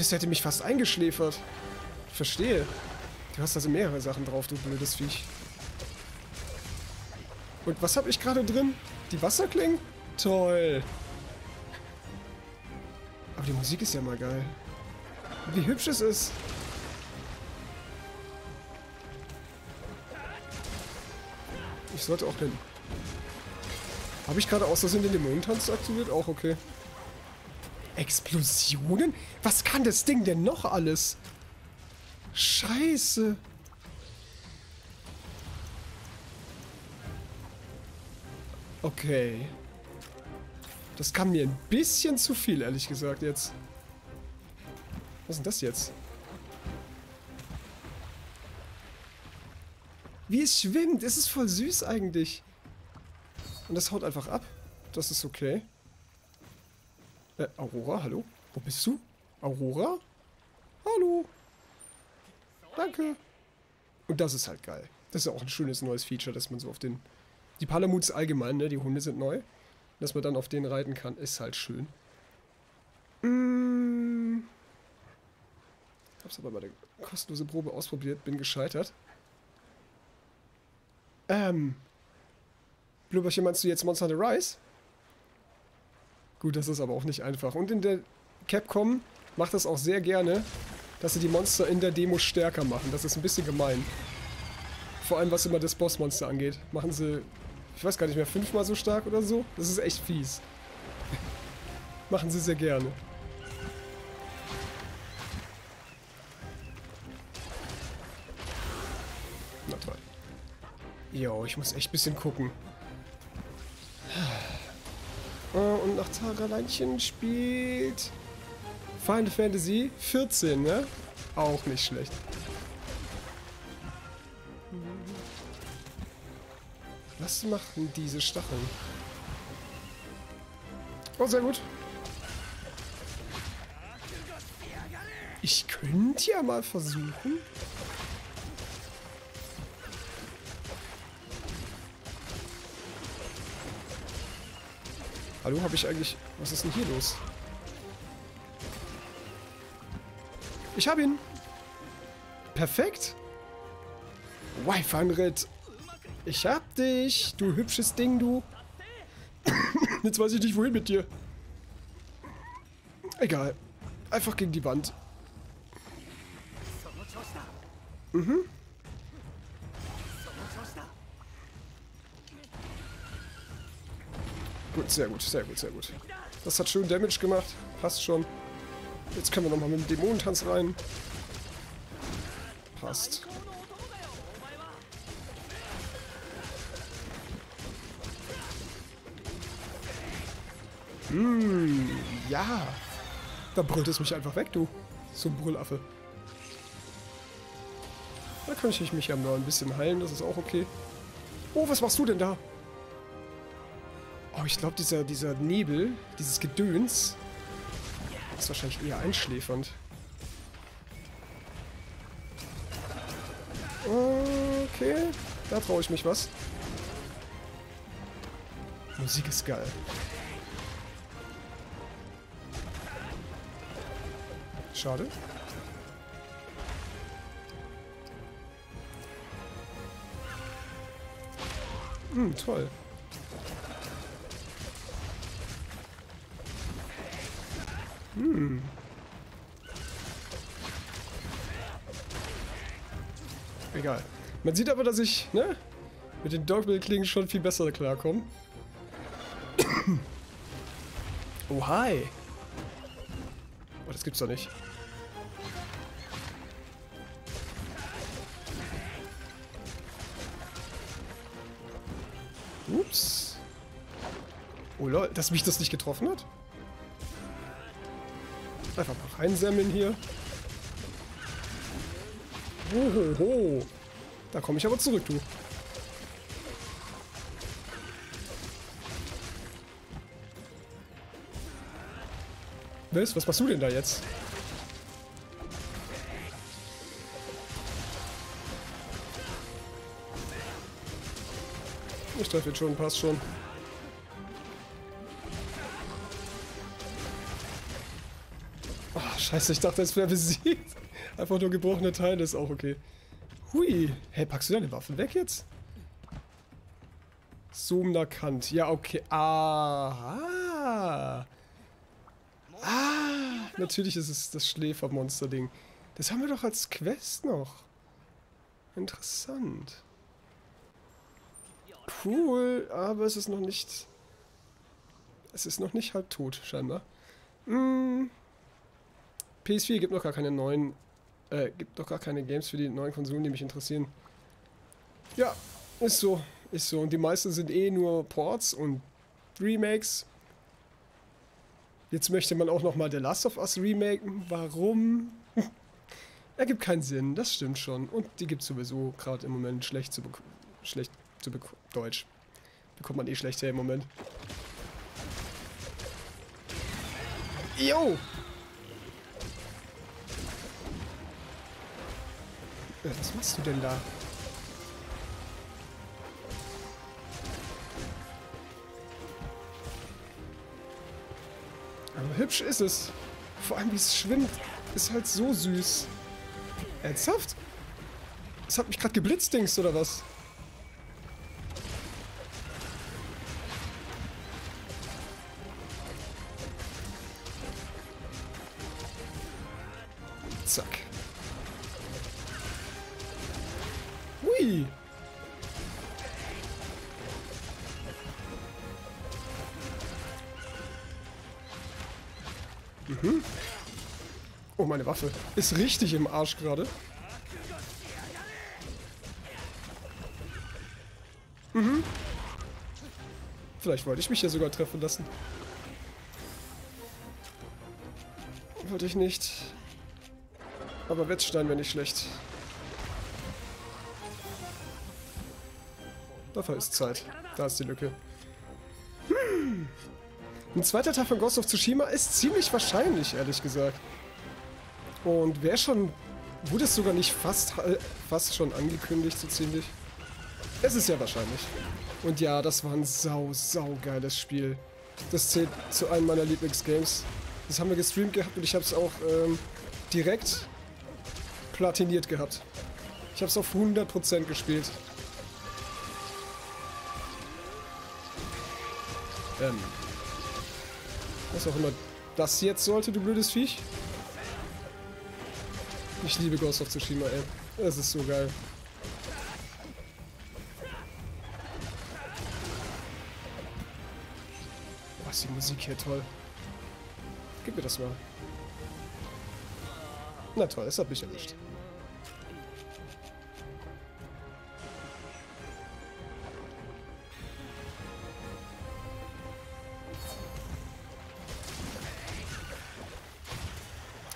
Das hätte mich fast eingeschläfert. Verstehe. Du hast also mehrere Sachen drauf, du blödes Viech. Und was habe ich gerade drin? Die Wasserklingen? Toll. Aber die Musik ist ja mal geil. Wie hübsch es ist. Ich sollte auch hin. Habe ich gerade aus den Dämonentanz aktiviert? Auch okay. Explosionen? Was kann das Ding denn noch alles? Scheiße. Okay. Das kam mir ein bisschen zu viel, ehrlich gesagt, jetzt. Was ist denn das jetzt? Wie es schwimmt. Es ist voll süß eigentlich. Und das haut einfach ab. Das ist okay. Äh, Aurora, hallo? Wo bist du? Aurora? Hallo? Danke. Und das ist halt geil. Das ist auch ein schönes neues Feature, dass man so auf den... Die Palamuts allgemein, ne? Die Hunde sind neu. Dass man dann auf denen reiten kann, ist halt schön. Mmh. Hab's aber bei der kostenlosen Probe ausprobiert, bin gescheitert. Ähm. Blubberchen, meinst du jetzt Monster Hunter Rise? Gut, das ist aber auch nicht einfach. Und in der Capcom macht das auch sehr gerne, dass sie die Monster in der Demo stärker machen. Das ist ein bisschen gemein. Vor allem, was immer das Bossmonster angeht. Machen sie, ich weiß gar nicht mehr, fünfmal so stark oder so? Das ist echt fies. <laughs> machen sie sehr gerne. Na toll. Jo, ich muss echt ein bisschen gucken. Und nach Taraleinchen spielt Final Fantasy 14, ne? Auch nicht schlecht. Was machen diese Stacheln? Oh, sehr gut. Ich könnte ja mal versuchen. Hallo, habe ich eigentlich... Was ist denn hier los? Ich habe ihn. Perfekt. Wi-Fi-Ritt. Ich hab dich, du hübsches Ding, du. <coughs> Jetzt weiß ich nicht, wohin mit dir. Egal. Einfach gegen die Wand. Mhm. Sehr gut, sehr gut, sehr gut. Das hat schön Damage gemacht. Passt schon. Jetzt können wir nochmal mit dem Dämonentanz rein. Passt. Hm, ja. Da brüllt es mich einfach weg, du. So ein Brüllaffe. Da kann ich mich ja mal ein bisschen heilen, das ist auch okay. Oh, was machst du denn da? Oh, ich glaube, dieser, dieser Nebel, dieses Gedöns, ist wahrscheinlich eher einschläfernd. Okay, da traue ich mich was. Musik ist geil. Schade. Hm, toll. Hm. Egal. Man sieht aber, dass ich, ne? Mit den Dogmill-Klingen schon viel besser klarkomme. <coughs> oh, hi. Oh, das gibt's doch nicht. Ups. Oh lol, dass mich das nicht getroffen hat? Einfach mal reinsemmeln hier. Hohoho. Da komme ich aber zurück, du. Was? Was machst du denn da jetzt? Ich treffe jetzt schon, passt schon. Scheiße, ich dachte, es wäre besiegt. <laughs> Einfach nur gebrochene Teile ist auch okay. Hui. Hey, packst du deine Waffen weg jetzt? Zoomender Kant. Ja, okay. Aha. Ah, natürlich ist es das Schläfermonster-Ding. Das haben wir doch als Quest noch. Interessant. Cool, aber es ist noch nicht... Es ist noch nicht halb tot, scheinbar. Hm. PS4 gibt noch gar keine neuen... Äh, gibt doch gar keine Games für die neuen Konsolen, die mich interessieren. Ja, ist so. Ist so. Und die meisten sind eh nur Ports und Remakes. Jetzt möchte man auch nochmal The Last of Us remaken. Warum? <laughs> Ergibt keinen Sinn, das stimmt schon. Und die gibt es sowieso gerade im Moment schlecht zu schlecht zu Deutsch. Bekommt man eh schlecht her im Moment. Jo! Was machst du denn da? Aber hübsch ist es. Vor allem, wie es schwimmt, ist halt so süß. Ernsthaft? Es hat mich gerade geblitzt, Dings, oder was? Waffe ist richtig im Arsch gerade. Mhm. Vielleicht wollte ich mich ja sogar treffen lassen. Wollte ich nicht. Aber Wetzstein wäre nicht schlecht. Dafür ist Zeit. Da ist die Lücke. Hm. Ein zweiter Teil von Ghost of Tsushima ist ziemlich wahrscheinlich, ehrlich gesagt. Und wäre schon... Wurde es sogar nicht fast, äh, fast schon angekündigt, so ziemlich? Es ist ja wahrscheinlich. Und ja, das war ein sau, sau geiles Spiel. Das zählt zu einem meiner Lieblingsgames. Das haben wir gestreamt gehabt und ich habe es auch ähm, direkt platiniert gehabt. Ich habe es auf 100% gespielt. Ähm. Was auch immer das jetzt sollte, du blödes Viech. Ich liebe Ghost of Tsushima, ey. Es ist so geil. Boah, ist die Musik hier toll. Gib mir das mal. Na toll, es hat mich erwischt.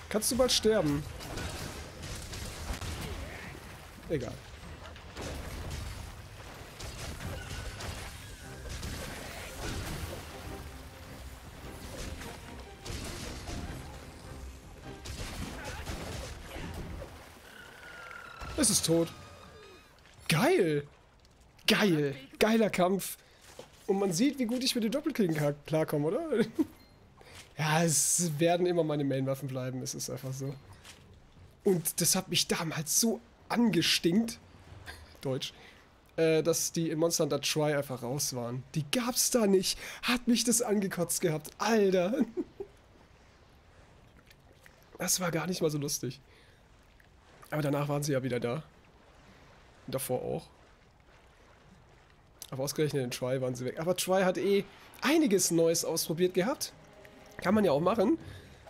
Kannst du bald sterben? Egal. Es ist tot. Geil. Geil. Geiler Kampf. Und man sieht, wie gut ich mit den Doppelklicken klarkomme, oder? <laughs> ja, es werden immer meine Mainwaffen bleiben. Es ist einfach so. Und das hat mich damals so angestinkt. Deutsch. Äh, dass die in Monster Hunter Try einfach raus waren. Die gab's da nicht. Hat mich das angekotzt gehabt. Alter. Das war gar nicht mal so lustig. Aber danach waren sie ja wieder da. Und davor auch. Aber ausgerechnet in Try waren sie weg. Aber Try hat eh einiges Neues ausprobiert gehabt. Kann man ja auch machen.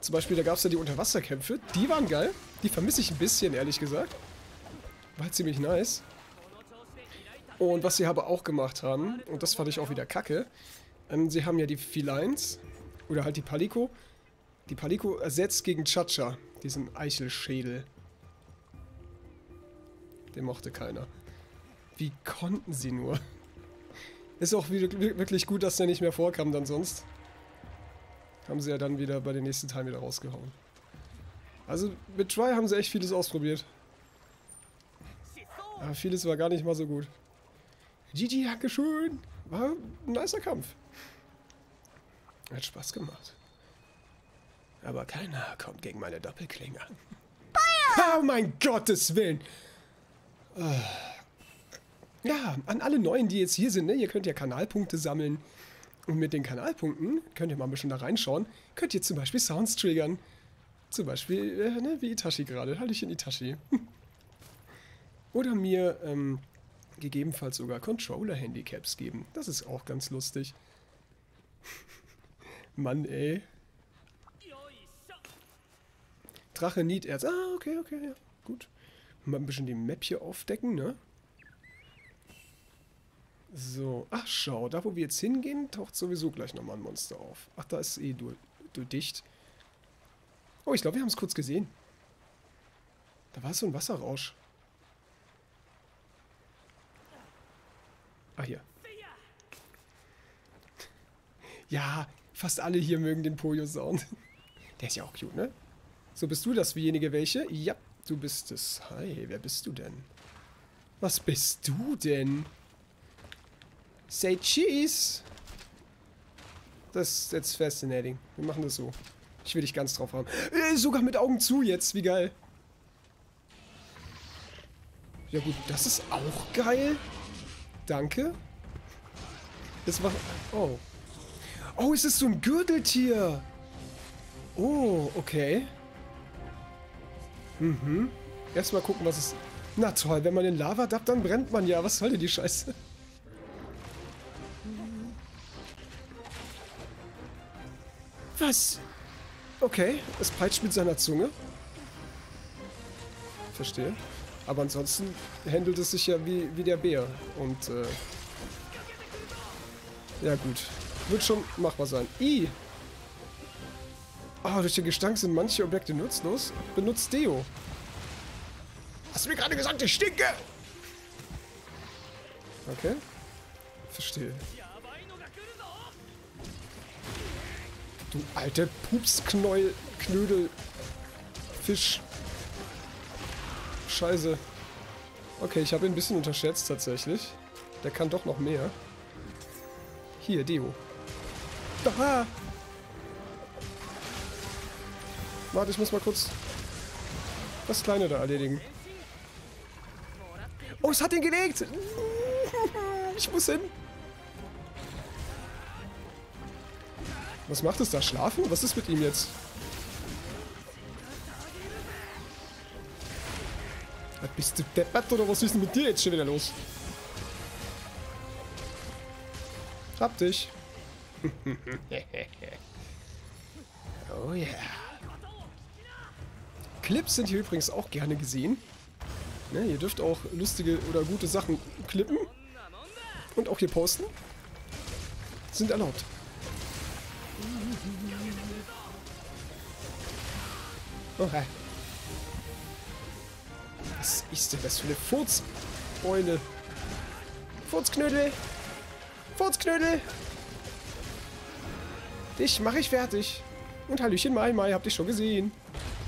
Zum Beispiel, da gab es ja die Unterwasserkämpfe. Die waren geil. Die vermisse ich ein bisschen, ehrlich gesagt. War ziemlich nice. Und was sie aber auch gemacht haben, und das fand ich auch wieder kacke, ähm, sie haben ja die Felines, oder halt die Palico. Die Palico ersetzt gegen Chacha, diesen Eichelschädel. Den mochte keiner. Wie konnten sie nur? <laughs> Ist auch wirklich gut, dass der nicht mehr vorkam dann sonst. Haben sie ja dann wieder bei den nächsten Teilen wieder rausgehauen. Also mit Try haben sie echt vieles ausprobiert. Aber vieles war gar nicht mal so gut. GG, Dankeschön. War ein nicer Kampf. Hat Spaß gemacht. Aber keiner kommt gegen meine Doppelklinge an. Oh mein Gottes Willen! Ah. Ja, an alle Neuen, die jetzt hier sind, ne? ihr könnt ja Kanalpunkte sammeln. Und mit den Kanalpunkten, könnt ihr mal ein bisschen da reinschauen, könnt ihr zum Beispiel Sounds triggern. Zum Beispiel, äh, ne, wie Itachi gerade, in Itachi. <laughs> Oder mir ähm, gegebenenfalls sogar Controller-Handicaps geben. Das ist auch ganz lustig. <laughs> Mann, ey. Drache Nieterz. Ah, okay, okay, ja. Gut. Mal ein bisschen die Map hier aufdecken, ne? So. Ach, schau. Da, wo wir jetzt hingehen, taucht sowieso gleich nochmal ein Monster auf. Ach, da ist eh du, du dicht. Oh, ich glaube, wir haben es kurz gesehen. Da war so ein Wasserrausch. Ah, hier. Ja, fast alle hier mögen den Poyo-Sound. <laughs> Der ist ja auch cute, ne? So, bist du das wiejenige welche? Ja, du bist es. Hi, wer bist du denn? Was bist du denn? Say cheese! Das ist jetzt fascinating. Wir machen das so. Ich will dich ganz drauf haben. Äh, sogar mit Augen zu jetzt. Wie geil. Ja gut, das ist auch geil. Danke. Das war... Oh. Oh, es ist so ein Gürteltier. Oh, okay. Mhm. Erstmal gucken, was es... Na toll, wenn man in Lava dappt, dann brennt man ja. Was soll denn die Scheiße? Was? Okay, es peitscht mit seiner Zunge. Verstehe. Aber ansonsten handelt es sich ja wie, wie der Bär. Und, äh... Ja gut. Wird schon machbar sein. I! Oh, durch den Gestank sind manche Objekte nutzlos. Benutzt Deo. Hast du mir gerade gesagt, ich stinke? Okay. Verstehe. Du alte Pupsknäuel, Knödel, Fisch. Scheiße. Okay, ich habe ihn ein bisschen unterschätzt tatsächlich. Der kann doch noch mehr. Hier, Deo. Da! Warte, ich muss mal kurz das Kleine da erledigen. Oh, es hat ihn gelegt! <laughs> Ich muss hin. Was macht es da? Schlafen? Was ist mit ihm jetzt? Bist du deppert oder was ist denn mit dir jetzt schon wieder los? Hab dich. <laughs> oh yeah. Clips sind hier übrigens auch gerne gesehen. Ne, ihr dürft auch lustige oder gute Sachen klippen. Und auch hier posten. Sind erlaubt. Okay. Ist denn das für eine Furzbeule? Furzknödel! Furzknödel! Dich mache ich fertig. Und Hallöchen Mai Mai, habt ihr schon gesehen.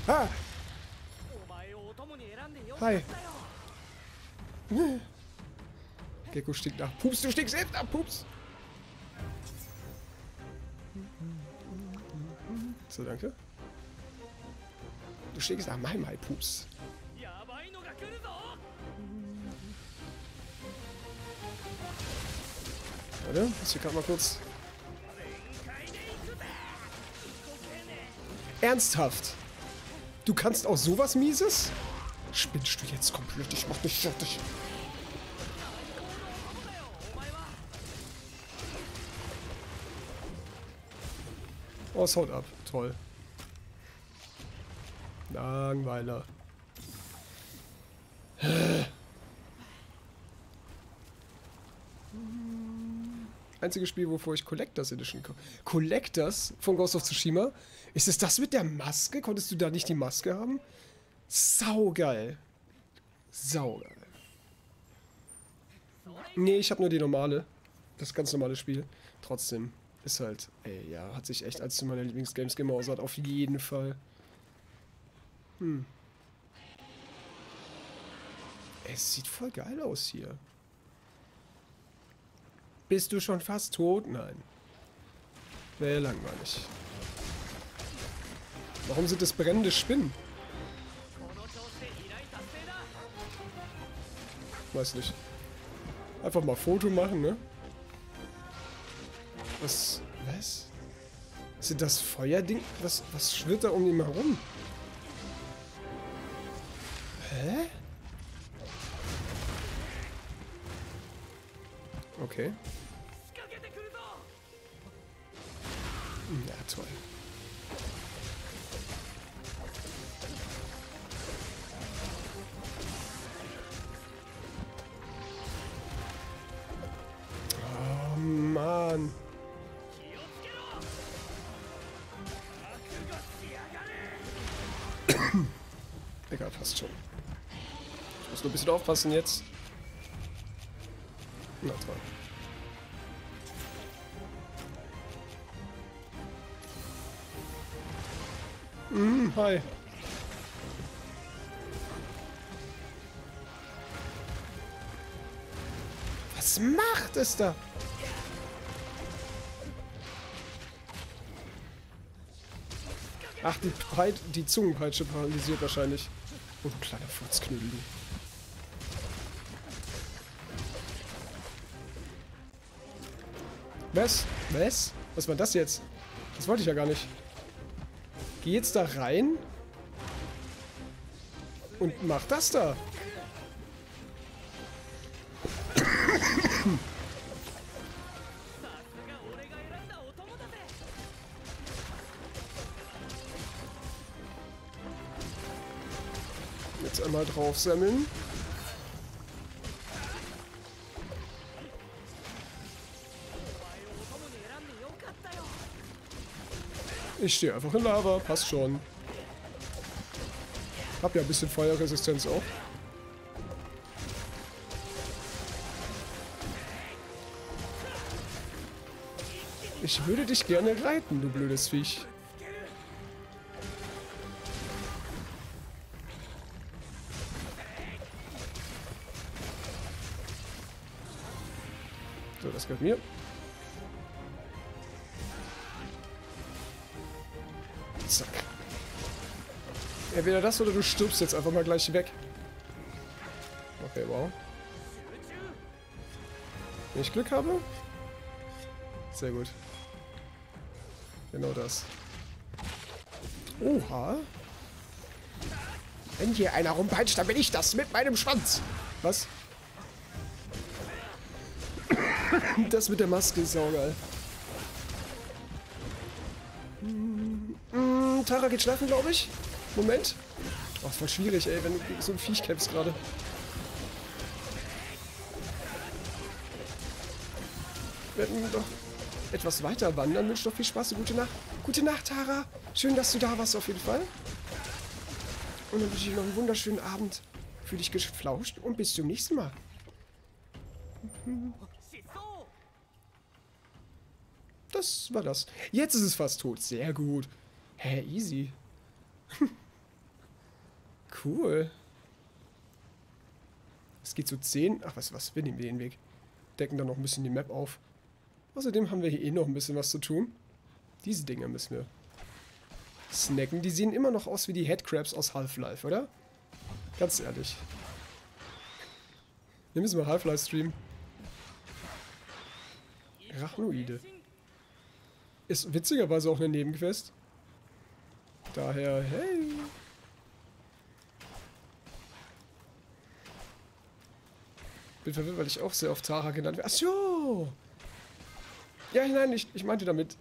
Ah! Hi. <laughs> Gecko stinkt nach Pups, du stinkst selbst nach Pups. So, danke. Du stinkst nach Mai Mai Pups. Warte, muss hier gerade mal kurz... Ernsthaft? Du kannst auch sowas Mieses? Spinnst du jetzt komplett? Ich mach dich fertig. Oh, es haut ab. Toll. Langweiler. Einziges Spiel, wovor ich Collectors Edition komme. Collectors von Ghost of Tsushima? Ist es das mit der Maske? Konntest du da nicht die Maske haben? Saugeil. Saugeil. Nee, ich habe nur die normale. Das ganz normale Spiel. Trotzdem ist halt, ey, ja, hat sich echt als zu meiner Lieblingsgames gemausert. Auf jeden Fall. Hm. Es sieht voll geil aus hier. Bist du schon fast tot? Nein. Wäre langweilig. Warum sind das brennende Spinnen? Weiß nicht. Einfach mal Foto machen, ne? Was? Was? Sind das Feuerding? Was, was schwirrt da um ihn herum? Hä? Okay. Ja, toll. Oh Mann. <coughs> Egal, passt schon. Ich muss nur ein bisschen aufpassen jetzt. Hi. Was macht es da? Ach, die, Breit die Zungenpeitsche paralysiert wahrscheinlich. Oh, du kleiner Furzknödel. Was? Was? Was war das jetzt? Das wollte ich ja gar nicht. Geh jetzt da rein und mach das da. Jetzt einmal draufsammeln. Ich stehe einfach in Lava, passt schon. Hab ja ein bisschen Feuerresistenz auch. Ich würde dich gerne reiten, du blödes Viech. So, das gehört mir. Entweder das oder du stirbst jetzt einfach mal gleich weg. Okay, wow. Wenn ich Glück habe? Sehr gut. Genau das. Oha. Wenn hier einer rumpeitscht, dann bin ich das mit meinem Schwanz. Was? <coughs> das mit der Maske ist saugeil. Tara geht schlafen, glaube ich. Moment. Oh, voll schwierig, ey, wenn du so ein Viech kämpfst gerade. Werden doch etwas weiter wandern. Wünsche doch viel Spaß und gute Nacht. Gute Nacht, Tara. Schön, dass du da warst, auf jeden Fall. Und dann wünsche ich dir noch einen wunderschönen Abend. Für dich geflauscht und bis zum nächsten Mal. Das war das. Jetzt ist es fast tot. Sehr gut. Hä, easy. <laughs> cool. Es geht so 10. Ach, was, was? Wir nehmen den Weg. Decken dann noch ein bisschen die Map auf. Außerdem haben wir hier eh noch ein bisschen was zu tun. Diese Dinger müssen wir snacken. Die sehen immer noch aus wie die Headcrabs aus Half-Life, oder? Ganz ehrlich. Wir müssen mal Half-Life streamen. Rachnoide. Ist witzigerweise auch eine Nebenquest. Daher, hey. Bin verwirrt, weil ich auch sehr oft Tara genannt werde. Ach so. Ja, nein, ich, ich meinte damit,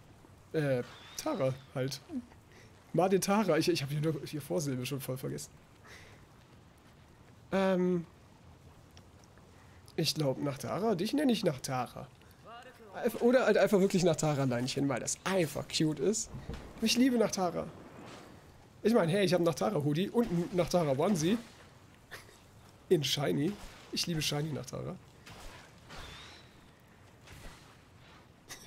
äh, Tara halt. Martin Tara. Ich, ich habe hier, nur- hier Vorsilbe schon voll vergessen. Ähm. Ich glaube nach Tara. Dich nenne ich nach Tara. Oder halt einfach wirklich nach Tara Leinchen, weil das einfach cute ist. Ich liebe nach Tara. Ich meine, hey, ich habe nach Tara Hoodie und einen nach Tara Onesie. In Shiny. Ich liebe Shiny nach Tara.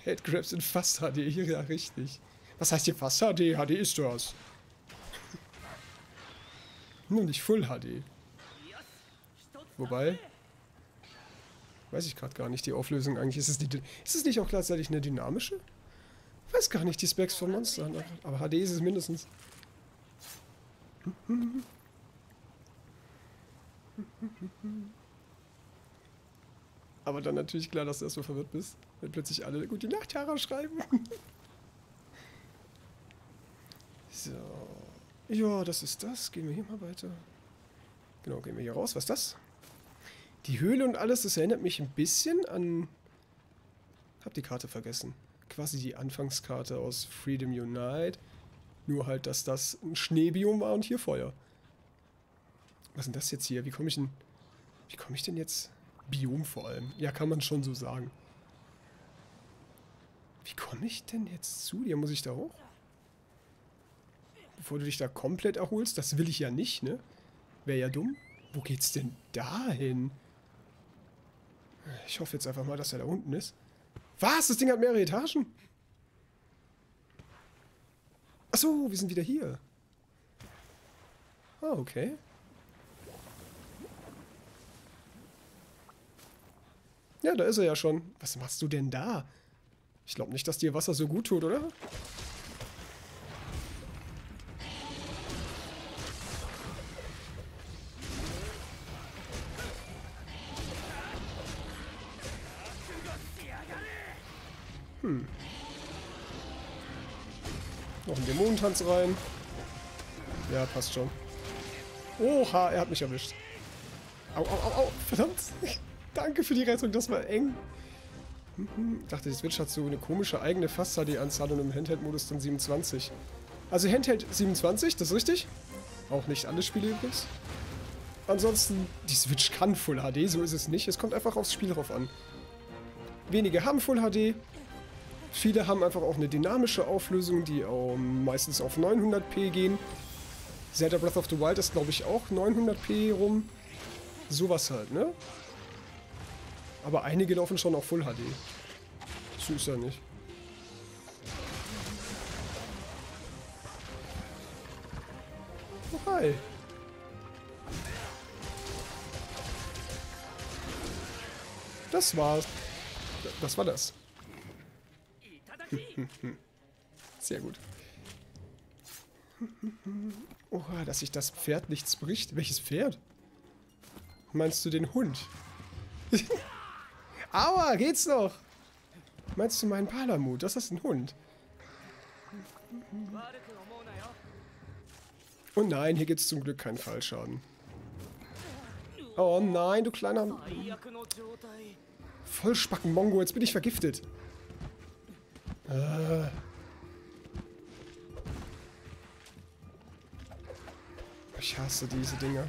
Headgrabs in fast HD, ja richtig. Was heißt hier fast HD? HD ist das. Nur nicht Full HD. Wobei, weiß ich gerade gar nicht, die Auflösung eigentlich. Ist es, die, ist es nicht auch gleichzeitig eine dynamische? Weiß gar nicht, die Specs von Monster Hunter. Aber HD ist es mindestens. Aber dann natürlich klar, dass du erst so verwirrt bist, wenn plötzlich alle Gute Nacht, Tara schreiben. so. Ja, das ist das. Gehen wir hier mal weiter. Genau, gehen wir hier raus. Was ist das? Die Höhle und alles, das erinnert mich ein bisschen an... Hab die Karte vergessen. Quasi die Anfangskarte aus Freedom Unite. Nur halt, dass das ein Schneebiom war und hier Feuer. Was ist denn das jetzt hier? Wie komme ich denn... Wie komme ich denn jetzt... Biom vor allem. Ja, kann man schon so sagen. Wie komme ich denn jetzt zu dir? Muss ich da hoch? Bevor du dich da komplett erholst? Das will ich ja nicht, ne? Wäre ja dumm. Wo geht's denn da hin? Ich hoffe jetzt einfach mal, dass er da unten ist. Was? Das Ding hat mehrere Etagen? Achso, wir sind wieder hier. Ah, okay. Ja, da ist er ja schon. Was machst du denn da? Ich glaube nicht, dass dir Wasser so gut tut, oder? Hm. Noch ein Dämonentanz rein. Ja, passt schon. Oha, er hat mich erwischt. Au, au, au, au. Verdammt. <laughs> Danke für die Rettung, das war eng. Mhm, Ich dachte, die Switch hat so eine komische eigene Fast-HD-Anzahl und im Handheld-Modus dann 27. Also Handheld 27, das ist richtig. Auch nicht alle Spiele übrigens. Ansonsten, die Switch kann Full HD, so ist es nicht. Es kommt einfach aufs Spiel drauf an. Wenige haben Full HD. Viele haben einfach auch eine dynamische Auflösung, die ähm, meistens auf 900p gehen. Zelda Breath of the Wild ist, glaube ich, auch 900p rum. Sowas halt, ne? Aber einige laufen schon auf Full HD. Ist ja nicht. Oh, hi. Das war's. Das war das. <laughs> Sehr gut. Oha, dass sich das Pferd nichts bricht. Welches Pferd? Meinst du den Hund? <laughs> Aua, geht's noch? Meinst du meinen Palamut? Das ist ein Hund. Oh nein, hier gibt's zum Glück keinen Fallschaden. Oh nein, du kleiner... Vollspacken Mongo, jetzt bin ich vergiftet. Äh. Ich hasse diese Dinger.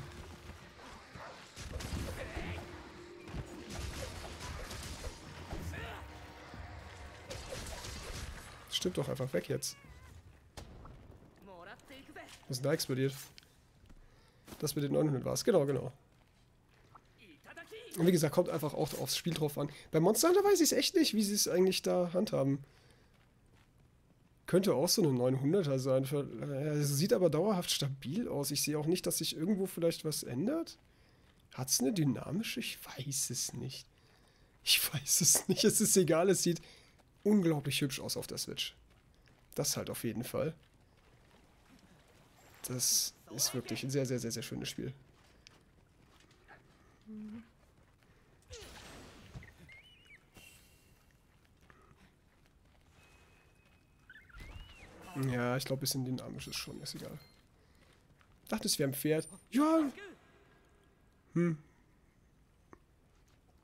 Stimmt doch einfach weg jetzt. Was ist da explodiert? Das mit den 900 war es. Genau, genau. Und wie gesagt, kommt einfach auch aufs Spiel drauf an. Bei Monster Hunter weiß ich es echt nicht, wie sie es eigentlich da handhaben. Könnte auch so eine 900er sein. Es sieht aber dauerhaft stabil aus. Ich sehe auch nicht, dass sich irgendwo vielleicht was ändert. Hat es eine dynamische? Ich weiß es nicht. Ich <laughs> weiß es nicht. Es ist egal. Es sieht unglaublich hübsch aus auf der Switch. Das halt auf jeden Fall. Das ist wirklich ein sehr, sehr, sehr, sehr schönes Spiel. Ja, ich glaube, bisschen dynamisch ist schon, ist egal. Dachte, es wäre ein Pferd. Ja. Hm.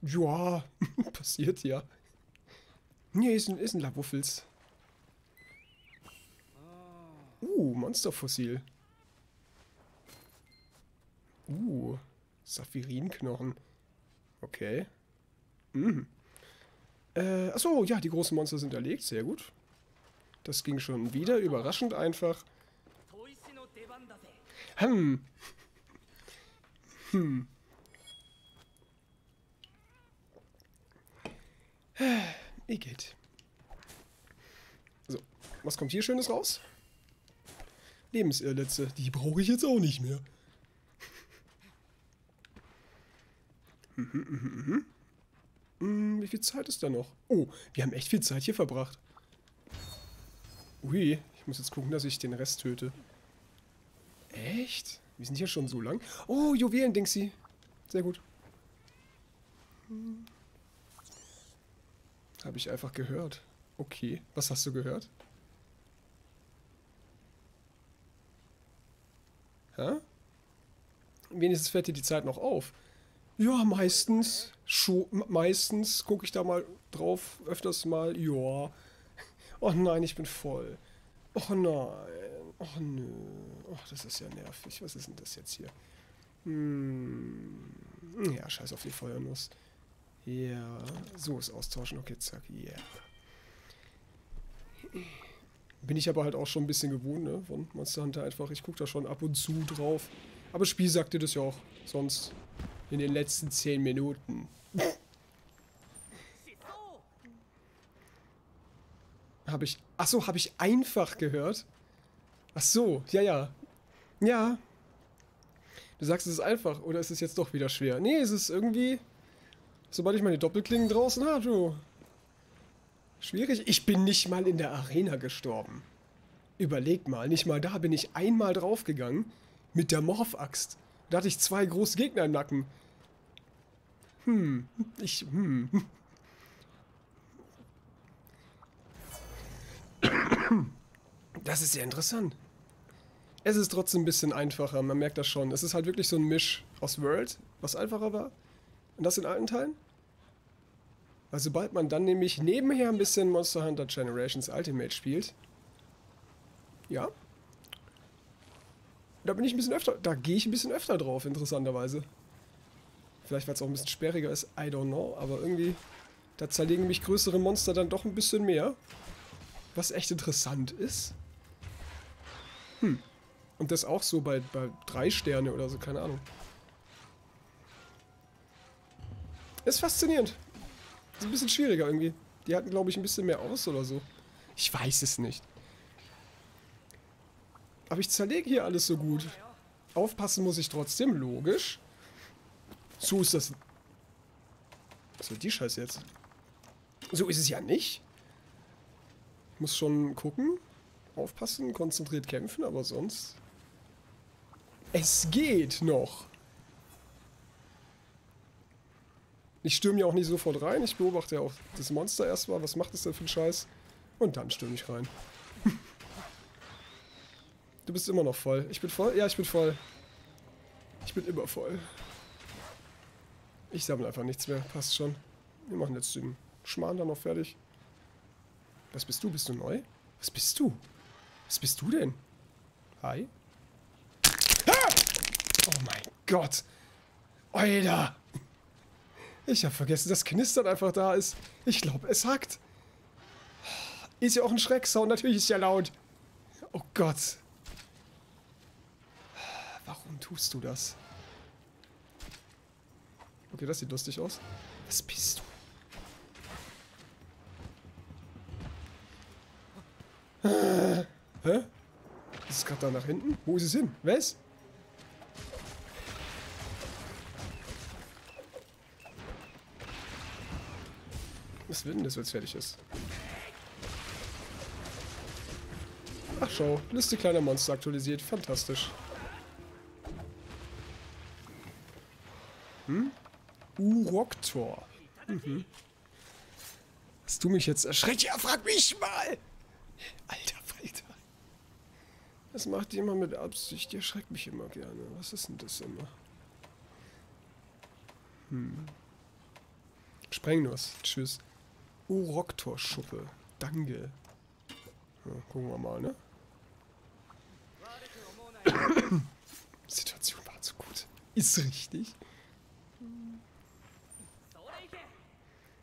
Ja, <laughs> passiert ja. Nee, ist ein, ist ein Labuffels. Uh, Monsterfossil. Uh, Sapphirinknochen. Okay. Mhm. Äh, achso, ja, die großen Monster sind erlegt. Sehr gut. Das ging schon wieder. Überraschend einfach. Hm. Hm. Igitt. So, was kommt hier Schönes raus? Lebensirrlitze. Die brauche ich jetzt auch nicht mehr. Mhm, mhm, mhm. Hm, wie viel Zeit ist da noch? Oh, wir haben echt viel Zeit hier verbracht. Ui, ich muss jetzt gucken, dass ich den Rest töte. Echt? Wir sind hier schon so lang. Oh, Juwelen, Dingsy. Sehr gut. Hm. Habe ich einfach gehört. Okay, was hast du gehört? Hä? Wenigstens fällt dir die Zeit noch auf. Ja, meistens. meistens gucke ich da mal drauf, öfters mal. Ja. Oh nein, ich bin voll. Oh nein. Oh nö. Oh, das ist ja nervig. Was ist denn das jetzt hier? Hm. Ja, scheiß auf die Feuernuss. Ja. So ist austauschen. Okay, zack. Ja. Yeah. Bin ich aber halt auch schon ein bisschen gewohnt, ne? Von Monster Hunter einfach. Ich gucke da schon ab und zu drauf. Aber Spiel sagte das ja auch sonst in den letzten 10 Minuten. Habe ich... Achso, habe ich einfach gehört? Ach so, ja, ja. Ja. Du sagst, es ist einfach, oder ist es jetzt doch wieder schwer? Nee, es ist irgendwie... Sobald ich meine Doppelklingen draußen habe, du... Schwierig. Ich bin nicht mal in der Arena gestorben. Überleg mal, nicht mal da bin ich einmal draufgegangen mit der Morph-Axt. Da hatte ich zwei große Gegner im Nacken. Hm, ich, hm. Das ist sehr interessant. Es ist trotzdem ein bisschen einfacher, man merkt das schon. Es ist halt wirklich so ein Misch aus World, was einfacher war. Und das in alten Teilen. Weil sobald man dann nämlich nebenher ein bisschen Monster Hunter Generations Ultimate spielt, ja, da bin ich ein bisschen öfter, da gehe ich ein bisschen öfter drauf, interessanterweise. Vielleicht, weil es auch ein bisschen sperriger ist, I don't know, aber irgendwie, da zerlegen mich größere Monster dann doch ein bisschen mehr. Was echt interessant ist. Hm. Und das auch so bei, bei drei Sterne oder so, keine Ahnung. Ist faszinierend. Ist ein bisschen schwieriger irgendwie. Die hatten, glaube ich, ein bisschen mehr aus oder so. Ich weiß es nicht. Aber ich zerlege hier alles so gut. Aufpassen muss ich trotzdem, logisch. So ist das. Was soll die Scheiße jetzt? So ist es ja nicht. Muss schon gucken. Aufpassen, konzentriert kämpfen, aber sonst... Es geht noch. Ich stürme ja auch nicht sofort rein. Ich beobachte ja auch das Monster erstmal. Was macht es denn für ein Scheiß? Und dann stürme ich rein. <laughs> du bist immer noch voll. Ich bin voll? Ja, ich bin voll. Ich bin immer voll. Ich sammle einfach nichts mehr. Passt schon. Wir machen jetzt den Schmarrn dann noch fertig. Was bist du? Bist du neu? Was bist du? Was bist du denn? Hi? Ah! Oh mein Gott. Alter. Ich habe vergessen, dass Knistern einfach da ist. Ich glaube, es hackt. Ist ja auch ein Schrecksound. Natürlich ist ja laut. Oh Gott. Warum tust du das? Okay, das sieht lustig aus. Was bist du? Hä? Ist es gerade da nach hinten? Wo ist es hin? Was? Was will denn das, wenn es fertig ist? Ach schau, Liste kleiner Monster aktualisiert. Fantastisch. Hm? Uroktor. Mhm. Hast du mich jetzt erschreckt? Ja, frag mich mal! Alter Falter. Das macht jemand mit Absicht. Der erschreckt mich immer gerne. Was ist denn das immer? Hm. Sprengnuss. Tschüss. Uroktor-Schuppe. Danke. Ja, gucken wir mal, ne? <coughs> Situation war zu gut. Ist richtig.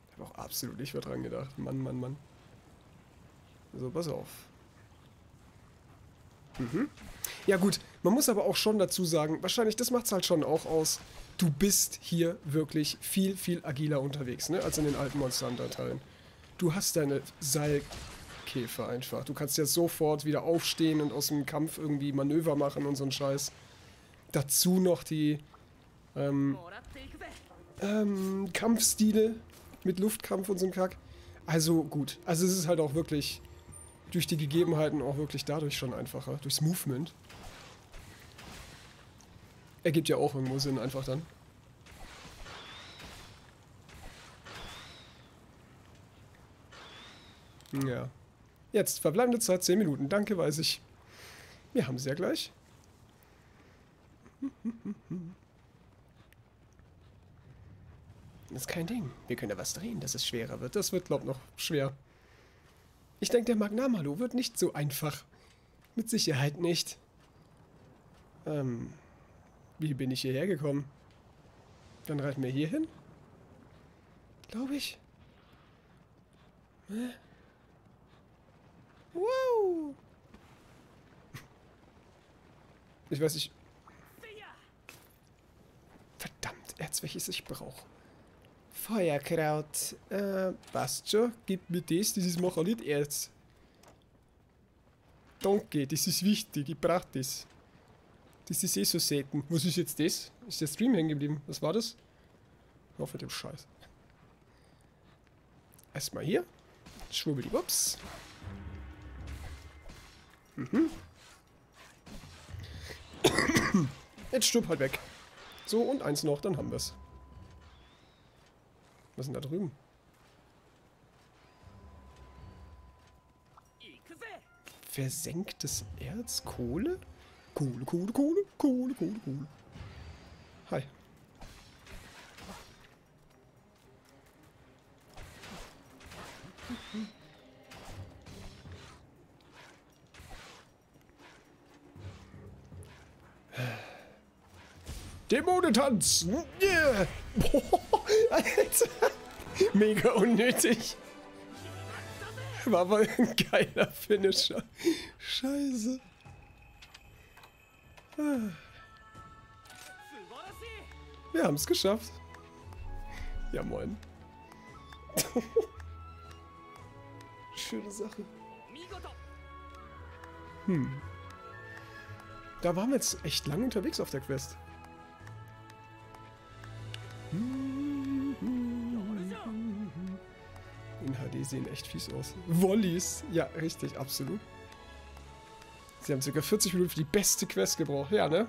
Ich habe auch absolut nicht mehr dran gedacht. Mann, Mann, Mann. So, pass auf. Mhm. Ja gut, man muss aber auch schon dazu sagen, wahrscheinlich, das macht es halt schon auch aus, du bist hier wirklich viel, viel agiler unterwegs, ne, als in den alten Monster Hunter-Teilen. Du hast deine Seilkäfer einfach. Du kannst ja sofort wieder aufstehen und aus dem Kampf irgendwie Manöver machen und so ein Scheiß. Dazu noch die ähm, ähm, Kampfstile mit Luftkampf und so ein Kack. Also gut. Also es ist halt auch wirklich durch die Gegebenheiten auch wirklich dadurch schon einfacher. Durchs Movement. Ergibt ja auch irgendwo Sinn einfach dann. Ja. Jetzt, verbleibende Zeit 10 Minuten. Danke, weiß ich. Wir haben sie ja gleich. Das ist kein Ding. Wir können ja was drehen, dass es schwerer wird. Das wird, glaub noch schwer. Ich denke, der Magnamalo wird nicht so einfach. Mit Sicherheit nicht. Ähm, wie bin ich hierher gekommen? Dann reiten wir hier hin? Glaube ich. Hä? Wow! Ich weiß nicht. Verdammt, Erz, welches ich brauche. Feuerkraut. Äh, passt schon. Gib mir das, dieses Machalit-Erz. Danke, das ist wichtig. Ich brauche das. Das ist eh so selten. Was ist jetzt das? Ist der Stream hängen geblieben? Was war das? Auf mit dem Scheiß. Erstmal hier. Schwubbeliwups. Mhm. <coughs> Jetzt stirb halt weg. So, und eins noch, dann haben wir's. Was ist denn da drüben? Versenktes Erz? Kohle? Kohle, Kohle, Kohle, Kohle, Kohle, Kohle. Hi. Dämonentanz! Yeah! <laughs> Alter! Mega unnötig. War aber ein geiler Finisher. Scheiße. Wir haben es geschafft. Ja, moin. Schöne Sache. Hm. Da waren wir jetzt echt lange unterwegs auf der Quest. In sehen echt fies aus. Wollies. Ja, richtig, absolut. Sie haben ca. 40 Minuten für die beste Quest gebraucht. Ja, ne?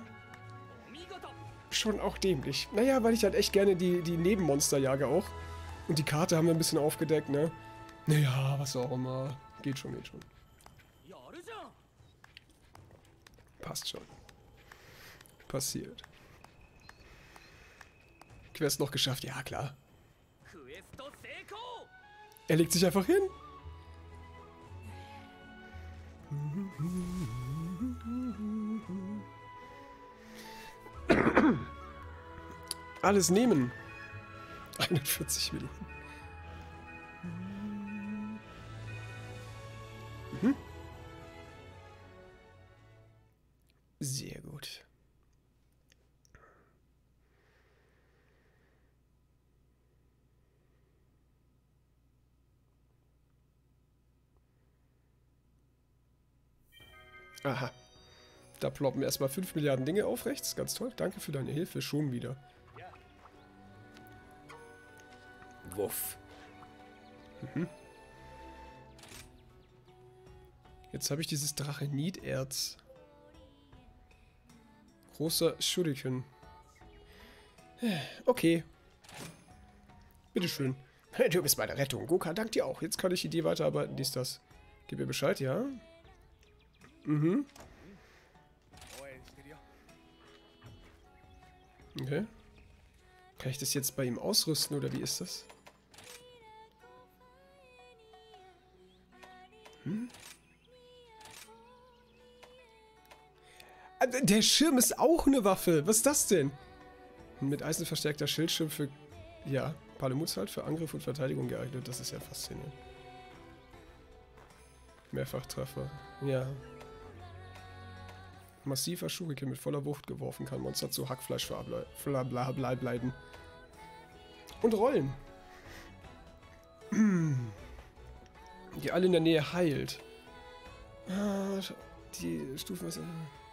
Schon auch dämlich. Naja, weil ich halt echt gerne die, die Nebenmonster jage auch. Und die Karte haben wir ein bisschen aufgedeckt, ne? Naja, was auch immer. Geht schon, geht schon. Passt schon. Passiert. Quest noch geschafft, ja klar. Er legt sich einfach hin. Alles nehmen. 41 Minuten. Aha. Da ploppen erstmal 5 Milliarden Dinge auf rechts. Ganz toll. Danke für deine Hilfe. Schon wieder. Wuff. Mhm. Jetzt habe ich dieses Dracheniterz. Großer Shuriken. Okay. Bitteschön. Du bist meine Rettung. Goka dankt dir auch. Jetzt kann ich Idee weiterarbeiten. Dies, das. Gib mir Bescheid, ja? Mhm. Okay. Kann ich das jetzt bei ihm ausrüsten oder wie ist das? Hm? der Schirm ist auch eine Waffe. Was ist das denn? Mit Eisen verstärkter Schildschirm für... Ja, Palemuts halt für Angriff und Verteidigung geeignet. Das ist ja faszinierend. Mehrfachtreffer. Ja. Massiver Schuriken mit voller Wucht geworfen kann Monster zu Hackfleisch verbleiben. Und Rollen. <clears throat> Die alle in der Nähe heilt. Ah, die Stufen...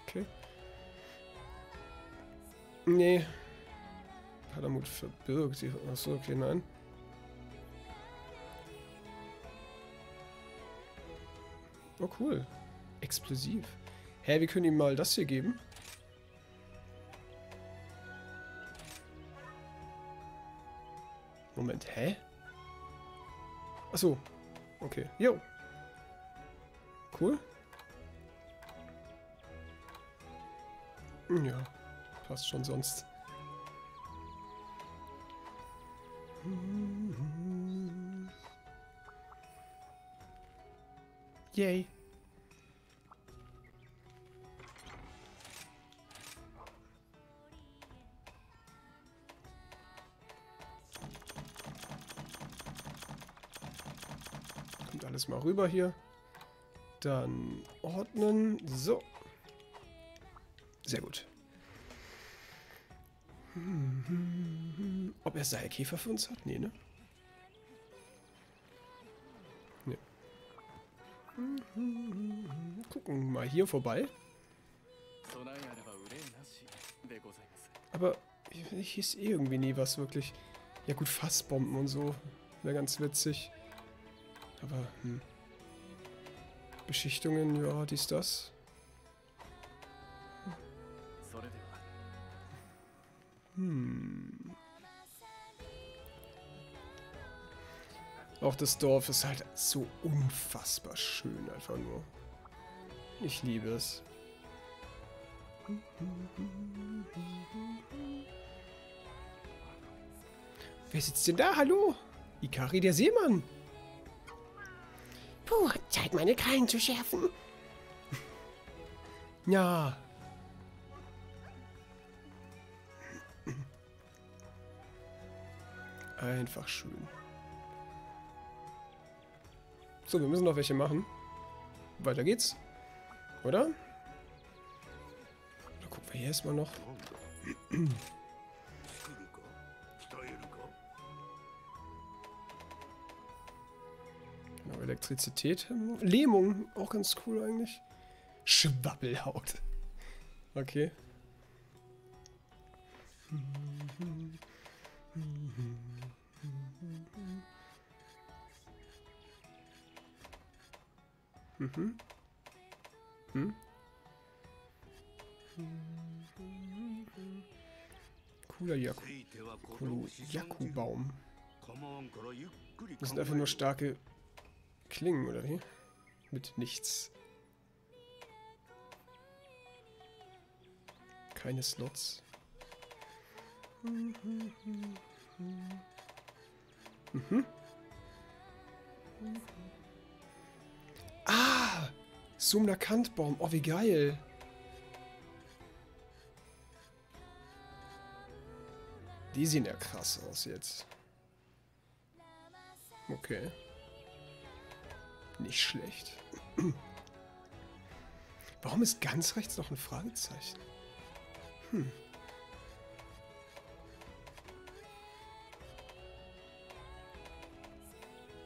Okay. Nee. Palamut verbirgt. Achso, okay, nein. Oh, cool. Explosiv. Hä, wir können ihm mal das hier geben. Moment, hä? Achso. Okay. Jo. Cool. Ja, passt schon sonst. Yay. Alles mal rüber hier. Dann ordnen. So. Sehr gut. Ob er Seilkäfer für uns hat? Nee, ne? Nee. Gucken mal hier vorbei. Aber hier ist eh irgendwie nie was wirklich. Ja gut, Fassbomben und so. Wäre ganz witzig. Aber, hm. Beschichtungen, ja, dies, das. Hm. Auch das Dorf ist halt so unfassbar schön, einfach nur. Ich liebe es. Wer sitzt denn da? Hallo? Ikari, der Seemann. Puh, Zeit meine Krallen zu schärfen. Ja. Einfach schön. So, wir müssen noch welche machen. Weiter geht's. Oder? Oder gucken wir hier erstmal noch. Elektrizität. Lähmung, auch ganz cool eigentlich. Schwabbelhaut. Okay. Mhm. Hm? Cooler. Cooler Yaku-Baum. Das sind einfach nur starke Klingen, oder wie? Mit nichts. Keine Slots. Mhm. Ah! Sumner Kantbaum. Oh, wie geil. Die sehen ja krass aus jetzt. Okay. Nicht schlecht. Warum ist ganz rechts noch ein Fragezeichen? Hm.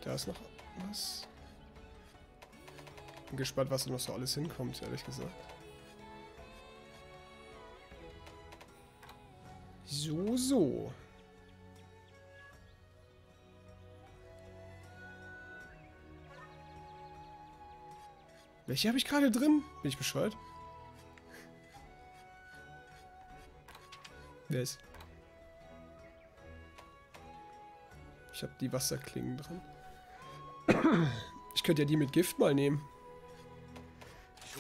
Da ist noch was. Bin gespannt, was da noch so alles hinkommt, ehrlich gesagt. So, so. Welche habe ich gerade drin? Bin ich bescheuert? Wer ist? Ich habe die Wasserklingen drin. Ich könnte ja die mit Gift mal nehmen.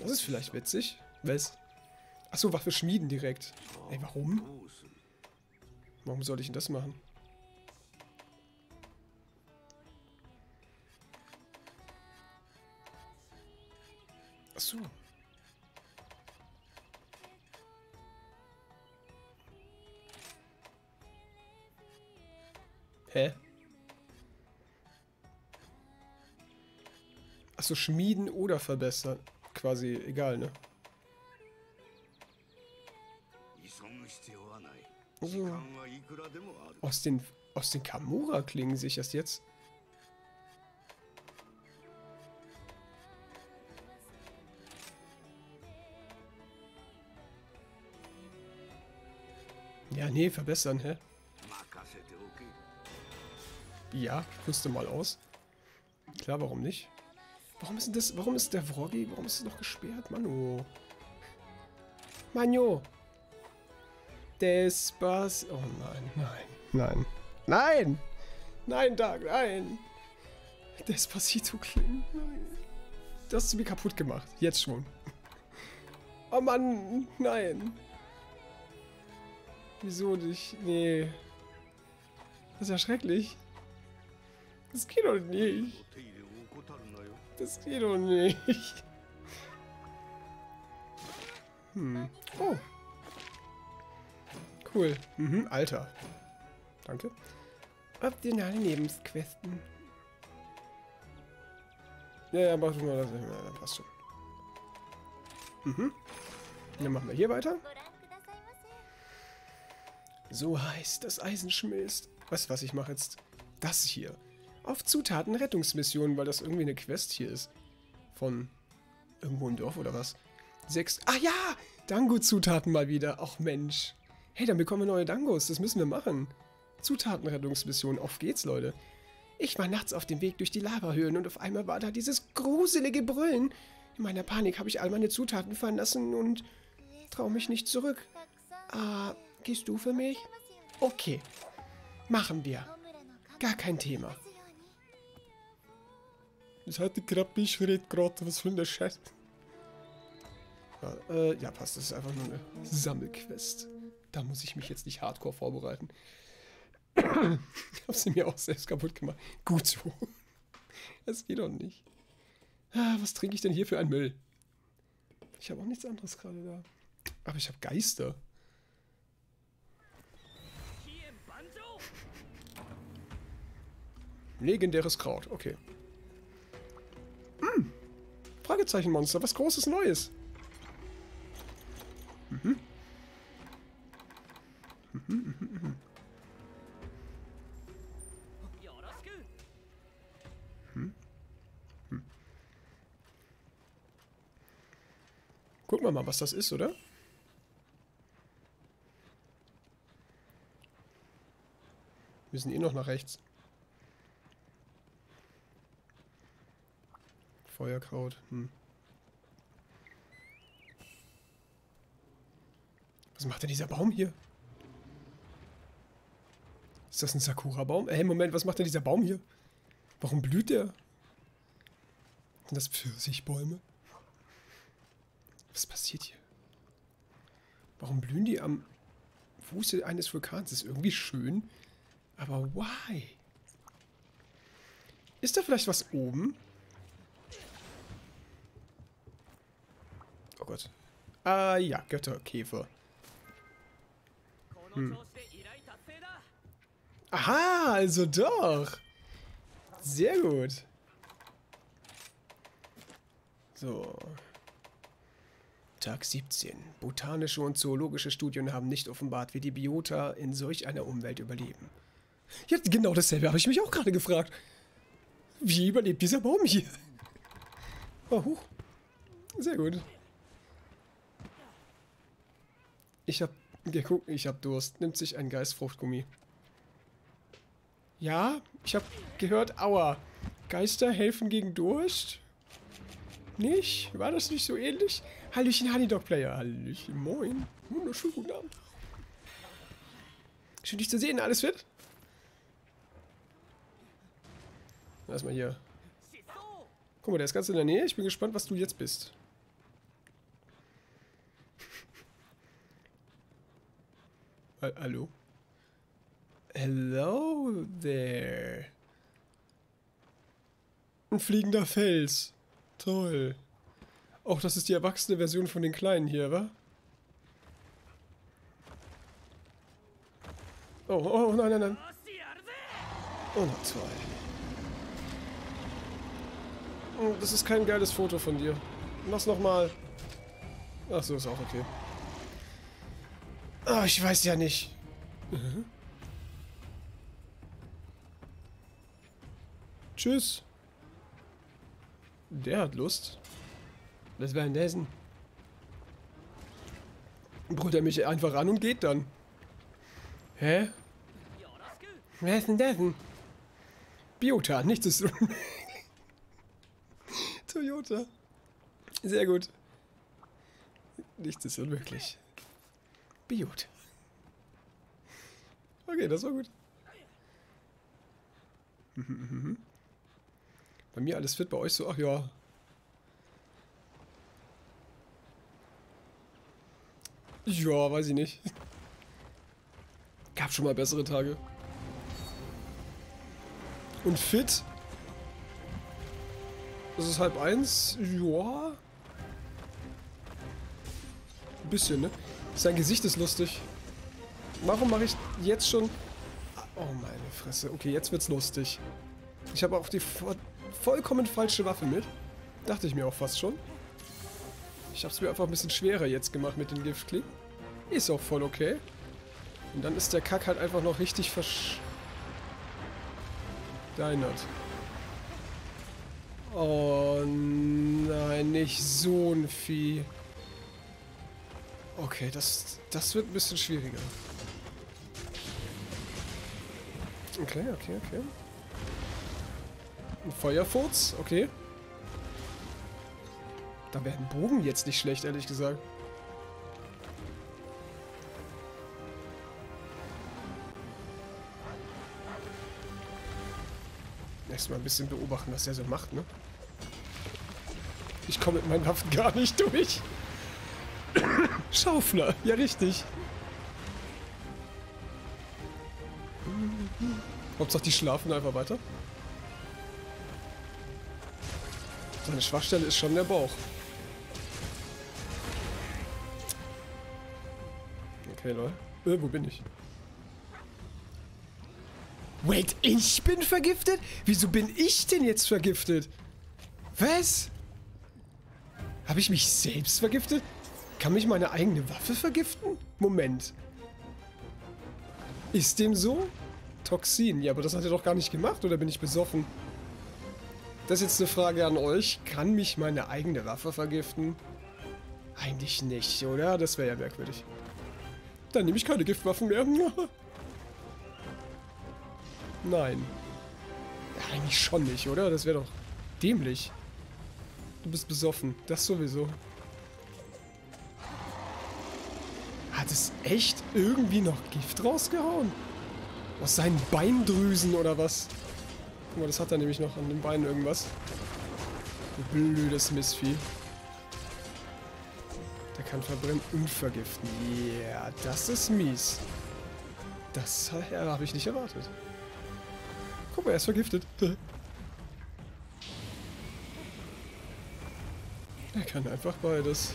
Das ist vielleicht witzig. Was? Achso, Waffe schmieden direkt. Ey, warum? Warum soll ich denn das machen? Hä? Achso, schmieden oder verbessern. Quasi egal, ne? So. aus den, aus den Kamura klingen sich das jetzt. Ja, nee, verbessern, hä? Ja, rüste mal aus. Klar, warum nicht? Warum ist denn das, warum ist der Froggy, warum ist es noch gesperrt? Manu. Manu. Despas. Oh nein, nein, nein. Nein! Nein, Dark, nein! Despacito klingen. Nein. Das hast du mir kaputt gemacht. Jetzt schon. Oh Mann, nein. Wieso nicht? Nee. Das ist ja schrecklich. Das geht doch nicht. Das geht doch nicht. Hm. Oh. Cool. Mhm, Alter. Danke. Optionale Lebensquesten. Ja, ja, mach du mal das. Ja, dann passt schon. Mhm. Dann machen wir hier weiter. So heiß, das Eisen schmilzt. Weißt du was, ich mache jetzt das hier auf Zutatenrettungsmissionen, weil das irgendwie eine Quest hier ist. Von irgendwo im Dorf oder was? Sechs. Ah ja! Dango-Zutaten mal wieder. Ach Mensch. Hey, dann bekommen wir neue Dangos. Das müssen wir machen. Zutatenrettungsmission. Auf geht's, Leute. Ich war nachts auf dem Weg durch die Lavahöhlen und auf einmal war da dieses gruselige Brüllen. In meiner Panik habe ich all meine Zutaten fallen lassen und traue mich nicht zurück. Ah, gehst du für mich? Okay, machen wir. Gar kein Thema. Ich hatte gerade mich red gerade, was für eine Scheiße. Ja, äh, ja, passt, das ist einfach nur eine Sammelquest. Da muss ich mich jetzt nicht hardcore vorbereiten. ich hab sie mir auch selbst kaputt gemacht. Gut so. Das geht doch nicht. Ah, was trinke ich denn hier für einen Müll? Ich habe auch nichts anderes gerade da. Aber ich habe Geister. Legendäres Kraut, okay. Hm. Fragezeichenmonster, was Großes Neues. Gucken wir mal, was das ist, oder? Wir sind eh noch nach rechts. Feuerkraut. Hm. Was macht denn dieser Baum hier? Ist das ein Sakura-Baum? Hey, Moment, was macht denn dieser Baum hier? Warum blüht der? Sind das Pfirsichbäume? Was passiert hier? Warum blühen die am Fuße eines Vulkans? Das ist irgendwie schön. Aber why? Ist da vielleicht was oben? Gott. Ah ja, Götterkäfer. Aha, also doch. Sehr gut. So. Tag 17. Botanische und zoologische Studien haben nicht offenbart, wie die Biota in solch einer Umwelt überleben. Ja, genau dasselbe habe ich mich auch gerade gefragt. Wie überlebt dieser Baum hier? Oh, huch. Sehr gut. Ich hab geguckt, ich hab Durst. Nimmt sich ein Geistfruchtgummi. Ja, ich hab gehört, aua. Geister helfen gegen Durst? Nicht? War das nicht so ähnlich? Hallöchen, Honeydog Player. Hallöchen, moin. Wunderschönen guten Abend. Schön dich zu sehen, alles fit? Erstmal hier. Guck mal, der ist ganz in der Nähe. Ich bin gespannt, was du jetzt bist. Hallo? Hello there. Ein fliegender Fels. Toll. Auch das ist die erwachsene Version von den Kleinen hier, wa? Oh, oh, nein, nein, nein. Und noch zwei. Oh, Das ist kein geiles Foto von dir. Mach's nochmal. Ach so, ist auch okay. Ah, ich weiß ja nicht. Mhm. Tschüss. Der hat Lust. Was war denn dessen? Brüllt er mich einfach an und geht dann. Hä? Wer ist denn dessen? Biota, nichts ist. <laughs> Toyota. Sehr gut. Nichts ist unmöglich. Biota. Okay, das war gut. Bei mir alles fit, bei euch so, ach ja. Ja, weiß ich nicht. Gab schon mal bessere Tage. Und fit? Es ist halb eins. Ja. Ein bisschen, ne? Sein Gesicht ist lustig. Warum mache ich jetzt schon... Oh, meine Fresse. Okay, jetzt wird's lustig. Ich habe auch die vo vollkommen falsche Waffe mit. Dachte ich mir auch fast schon. Ich habe es mir einfach ein bisschen schwerer jetzt gemacht mit den Giftklingen. Ist auch voll okay. Und dann ist der Kack halt einfach noch richtig versch... Deinert. Oh nein, nicht so ein Vieh. Okay, das, das wird ein bisschen schwieriger. Okay, okay, okay. Ein Feuerfurz, okay. Da wäre ein Bogen jetzt nicht schlecht, ehrlich gesagt. Erstmal ein bisschen beobachten, was er so macht, ne? Ich komme mit meinen Waffen gar nicht durch. Schaufler, ja richtig. Hauptsache die schlafen einfach weiter. Seine Schwachstelle ist schon der Bauch. Okay, Leute. Äh, wo bin ich? Wait, ich bin vergiftet? Wieso bin ich denn jetzt vergiftet? Was? Habe ich mich selbst vergiftet? Kann mich meine eigene Waffe vergiften? Moment. Ist dem so? Toxin. Ja, aber das hat er doch gar nicht gemacht, oder bin ich besoffen? Das ist jetzt eine Frage an euch. Kann mich meine eigene Waffe vergiften? Eigentlich nicht, oder? Das wäre ja merkwürdig. Dann nehme ich keine Giftwaffen mehr. <laughs> Nein. Ja, eigentlich schon nicht, oder? Das wäre doch dämlich. Du bist besoffen. Das sowieso. Hat es echt irgendwie noch Gift rausgehauen? Aus seinen Beindrüsen oder was? Guck mal, das hat er nämlich noch an den Beinen irgendwas. Blödes Missvieh. Der kann verbrennen und vergiften. Ja, yeah, das ist mies. Das habe ich nicht erwartet. Guck mal, er ist vergiftet. <laughs> Er kann einfach beides.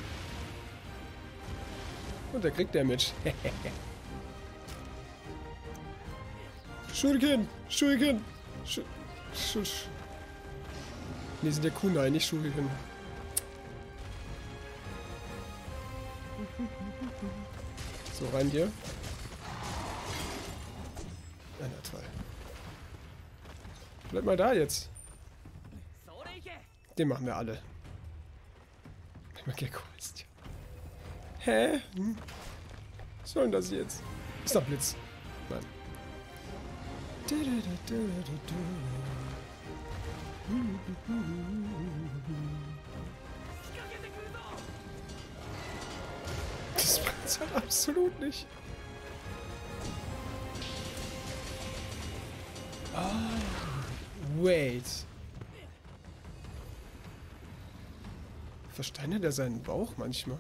Und er kriegt Damage. <laughs> Shuriken! Shuriken! Sh sh sh Ne, sind ja Kunai, nicht Shuriken. <laughs> So, rein hier. Ja, na toll. Bleib mal da jetzt. Den machen wir alle. Immer Gecko ist. Hä? Hm? Was soll denn das jetzt? Ist da Blitz? Nein. Das bringt's halt absolut nicht. Ah, wait. Versteinert er seinen Bauch manchmal?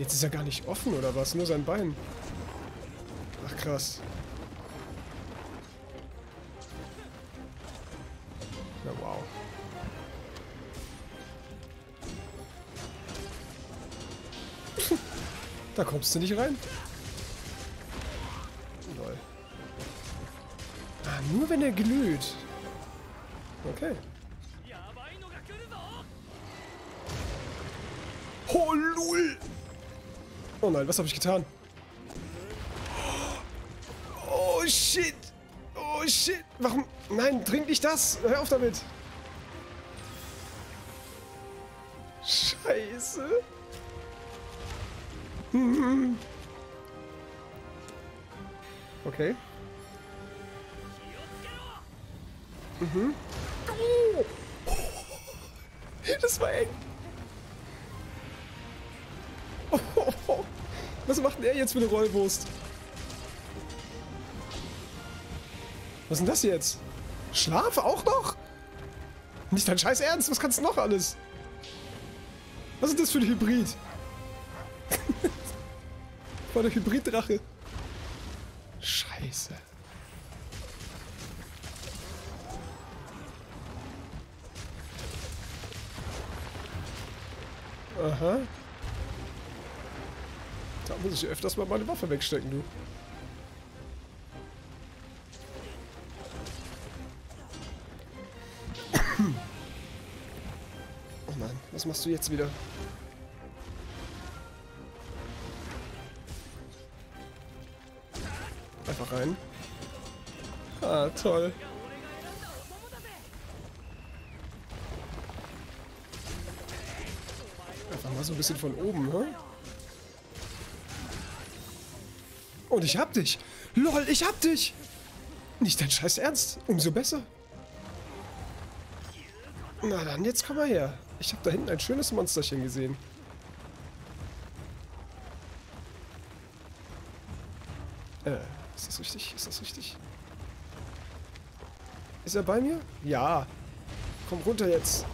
Jetzt ist er gar nicht offen, oder was? Nur sein Bein. Ach, krass. Na, wow. <laughs> da kommst du nicht rein. Lol. Ah, nur wenn er glüht. Okay. Oh, lul! Oh nein, was habe ich getan? Oh, shit. Oh, shit. Warum? Nein, trink nicht das. Hör auf damit. Scheiße. Hm. Okay. Mhm. Oh. Das war eng. Was macht denn er jetzt für eine Rollwurst? Was ist denn das jetzt? Schlaf auch noch? Nicht dein Scheiß Ernst, was kannst du noch alles? Was ist das für ein Hybrid? <laughs> War der Hybriddrache. Scheiße. Aha. Da muss ich öfters mal meine Waffe wegstecken, du. Oh Mann, was machst du jetzt wieder? Einfach rein. Ah, toll. Einfach mal so ein bisschen von oben, ne? Und ich hab dich. LOL, ich hab dich. Nicht dein Scheiß Ernst. Umso besser. Na dann, jetzt komm mal her. Ich habe da hinten ein schönes Monsterchen gesehen. Äh, ist das richtig? Ist das richtig? Ist er bei mir? Ja. Komm runter jetzt.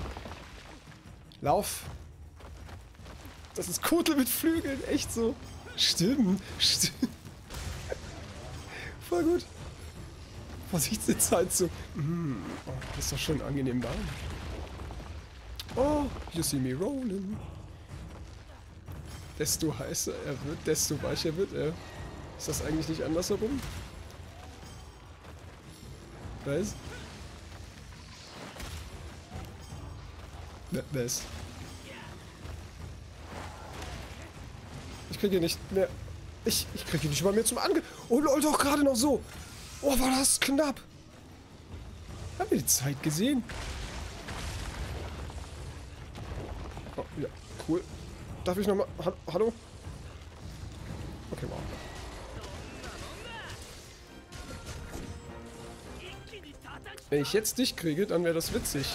Lauf. Das ist Kotel mit Flügeln. Echt so. Stimmt. Stimmt. Voll gut. Vorsicht so. Mm, oh, das ist doch schön angenehm warm. Oh, you see me rolling. Desto heißer er wird, desto weicher wird er. Ist das eigentlich nicht andersherum? Was? Was? Ich kriege nicht mehr... Ich, ich kriege nicht mal mehr zum Ange... Oh lol, doch gerade noch so. Oh, war das knapp. Haben wir die Zeit gesehen? Oh, ja, cool. Darf ich nochmal... Ha Hallo? Okay, wow. Wenn ich jetzt dich kriege, dann wäre das witzig.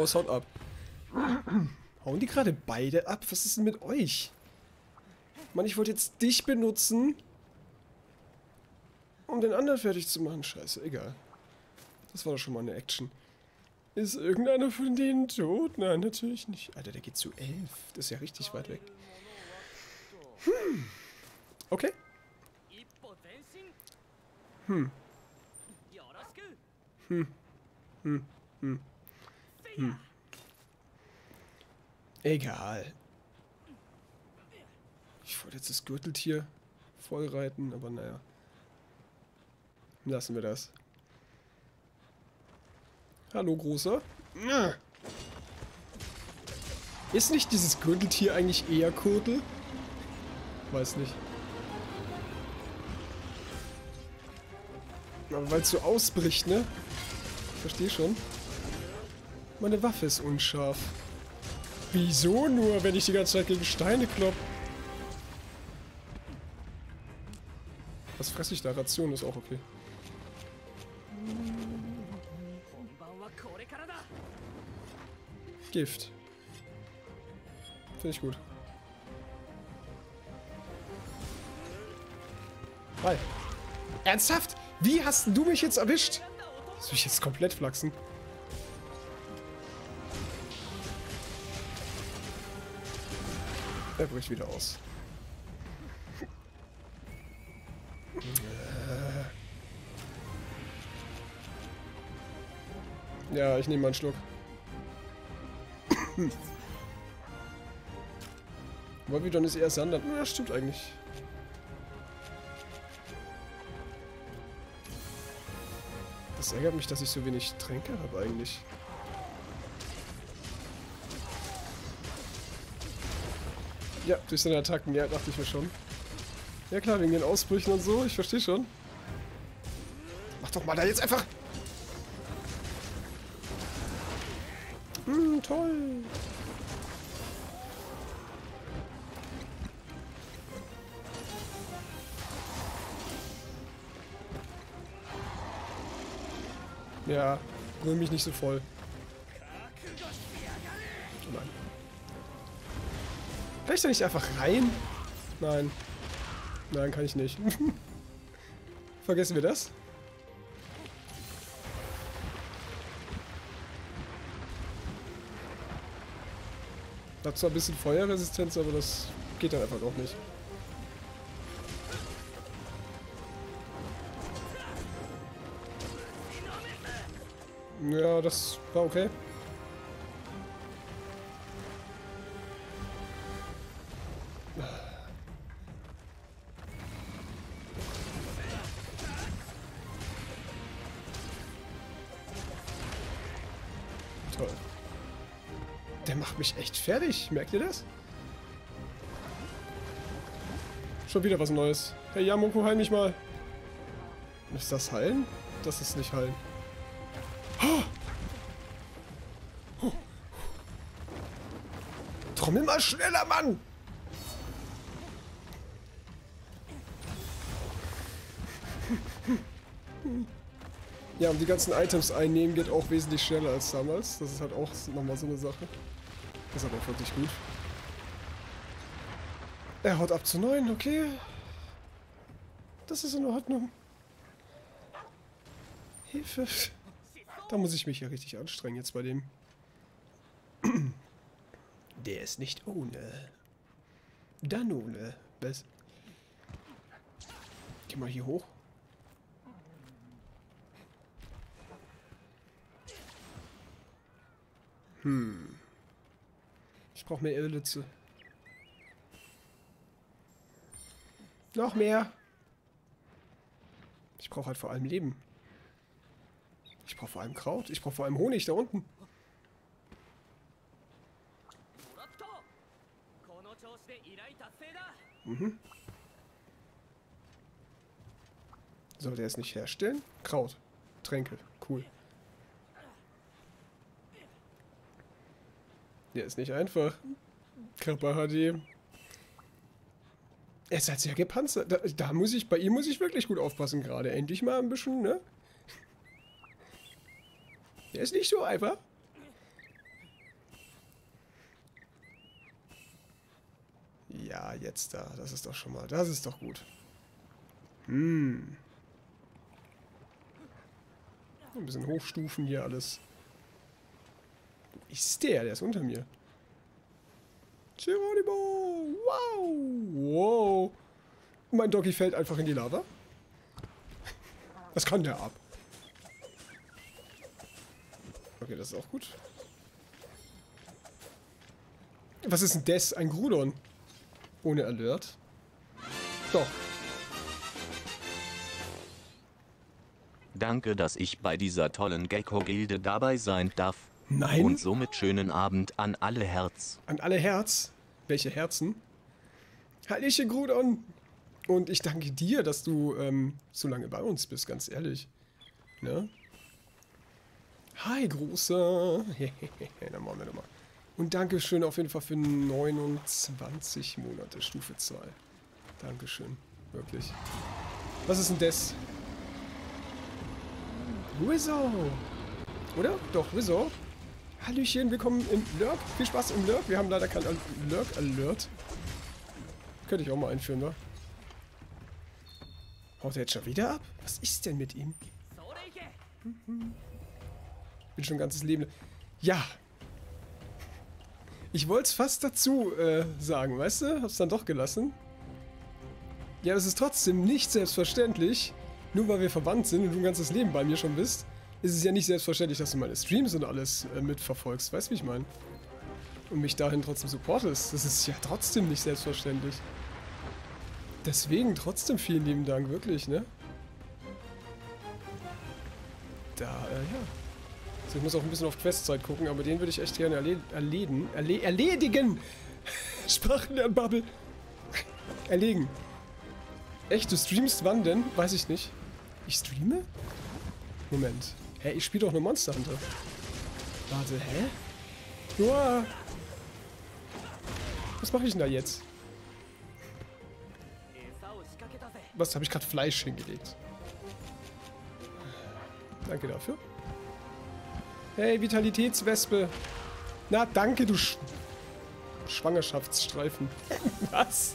Oh, haut ab. Hauen die gerade beide ab? Was ist denn mit euch? Mann, ich wollte jetzt dich benutzen, um den anderen fertig zu machen. Scheiße, egal. Das war doch schon mal eine Action. Ist irgendeiner von denen tot? Nein, natürlich nicht. Alter, der geht zu elf. Das ist ja richtig weit weg. Hm. Okay. Hm. Hm. Hm. Hm. Hm. Egal. Ich wollte jetzt das Gürteltier vollreiten, aber naja. Lassen wir das. Hallo, Großer. Ist nicht dieses Gürteltier eigentlich eher Kurtel? Weiß nicht. Weil es so ausbricht, ne? Verstehe schon. Meine Waffe ist unscharf. Wieso nur, wenn ich die ganze Zeit gegen Steine klopp? Was fresse ich da? Ration ist auch okay. Gift. Finde ich gut. Hi. Ernsthaft? Wie hast du mich jetzt erwischt? Soll ich jetzt komplett flachsen? Er bricht wieder aus. Ja, ich nehme mal einen Schluck. Dann ist eher Sandern. Ja, stimmt eigentlich. Das ärgert mich, dass ich so wenig Tränke habe eigentlich. Ja, durch seine Attacken, ja, dachte ich mir schon. Ja klar, wegen den Ausbrüchen und so, ich verstehe schon. Mach doch mal da jetzt einfach... Hm, toll. Ja, rühr mich nicht so voll. Ich da nicht einfach rein? Nein. Nein, kann ich nicht. <laughs> Vergessen wir das? Hat zwar ein bisschen Feuerresistenz, aber das geht dann einfach auch nicht. Ja, das war okay. Fertig. Merkt ihr das? Schon wieder was Neues. Hey Yamoko, heil mich mal. Ist das heilen? Das ist nicht heilen. Trommel mal schneller, Mann! Ja, und die ganzen Items einnehmen geht auch wesentlich schneller als damals. Das ist halt auch nochmal so eine Sache. Ist aber auch wirklich gut. Er haut ab zu 9, okay. Das ist in Ordnung. Hilfe. Da muss ich mich ja richtig anstrengen jetzt bei dem. <clears throat> Der ist nicht ohne. Dann ohne. Was? Geh mal hier hoch. Hm. Brauche mehr Irrlitze. Noch mehr. Ich brauche halt vor allem Leben. Ich brauche vor allem Kraut. Ich brauche vor allem Honig da unten. Mhm. Soll der es nicht herstellen? Kraut. Tränke. Cool. Der ist nicht einfach. Kappa HD. Er halt sehr gepanzert. Da, da, muss ich, bei ihm muss ich wirklich gut aufpassen gerade. Endlich mal ein bisschen, ne? Der ist nicht so einfach. Ja, jetzt da. Das ist doch schon mal. Das ist doch gut. Hm. Ein bisschen hochstufen hier alles. Ist der? Der ist unter mir. Geronimo! Wow! Wow! Mein Doggy fällt einfach in die Lava. Was kann der ab? Okay, das ist auch gut. Was ist denn das? Ein Grudon. Ohne Alert. Doch. Danke, dass ich bei dieser tollen Gecko-Gilde dabei sein darf. Nein. Und somit schönen Abend an alle Herz. An alle Herz? Welche Herzen? Heilige Grudon! Und ich danke dir, dass du ähm, so lange bei uns bist, ganz ehrlich. Ne? Hi, Großer! Dann machen wir nochmal. Und Dankeschön auf jeden Fall für 29 Monate, Stufe 2. Dankeschön, wirklich. Was ist denn das? Wizzo! Oder? Doch, Wizzo. Hallöchen, willkommen im Lurk. Viel Spaß im Lurk. Wir haben leider kein Lurk-Alert. Könnte ich auch mal einführen, wa? Haut er jetzt schon wieder ab? Was ist denn mit ihm? Bin schon ein ganzes Leben. Ja. Ich wollte es fast dazu äh, sagen, weißt du? Hab's dann doch gelassen. Ja, es ist trotzdem nicht selbstverständlich, nur weil wir verwandt sind und du ein ganzes Leben bei mir schon bist, ist es ja nicht selbstverständlich, dass du meine Streams und alles äh, mitverfolgst. Weißt du, wie ich meine? und mich dahin trotzdem supportest. Das ist ja trotzdem nicht selbstverständlich. Deswegen trotzdem vielen lieben Dank, wirklich, ne? Da, äh, ja. So, ich muss auch ein bisschen auf Questzeit gucken, aber den würde ich echt gerne erle erledigen. Erle erledigen! <laughs> Sprachenlernbubble! Erlegen. Echt, du streamst wann denn? Weiß ich nicht. Ich streame? Moment. Hä, ich spiele doch nur Monster Hunter. Warte, hä? Uah. Was mache ich denn da jetzt? Was, habe ich gerade Fleisch hingelegt? Danke dafür. Hey, Vitalitätswespe. Na, danke, du Sch Schwangerschaftsstreifen. <laughs> Was?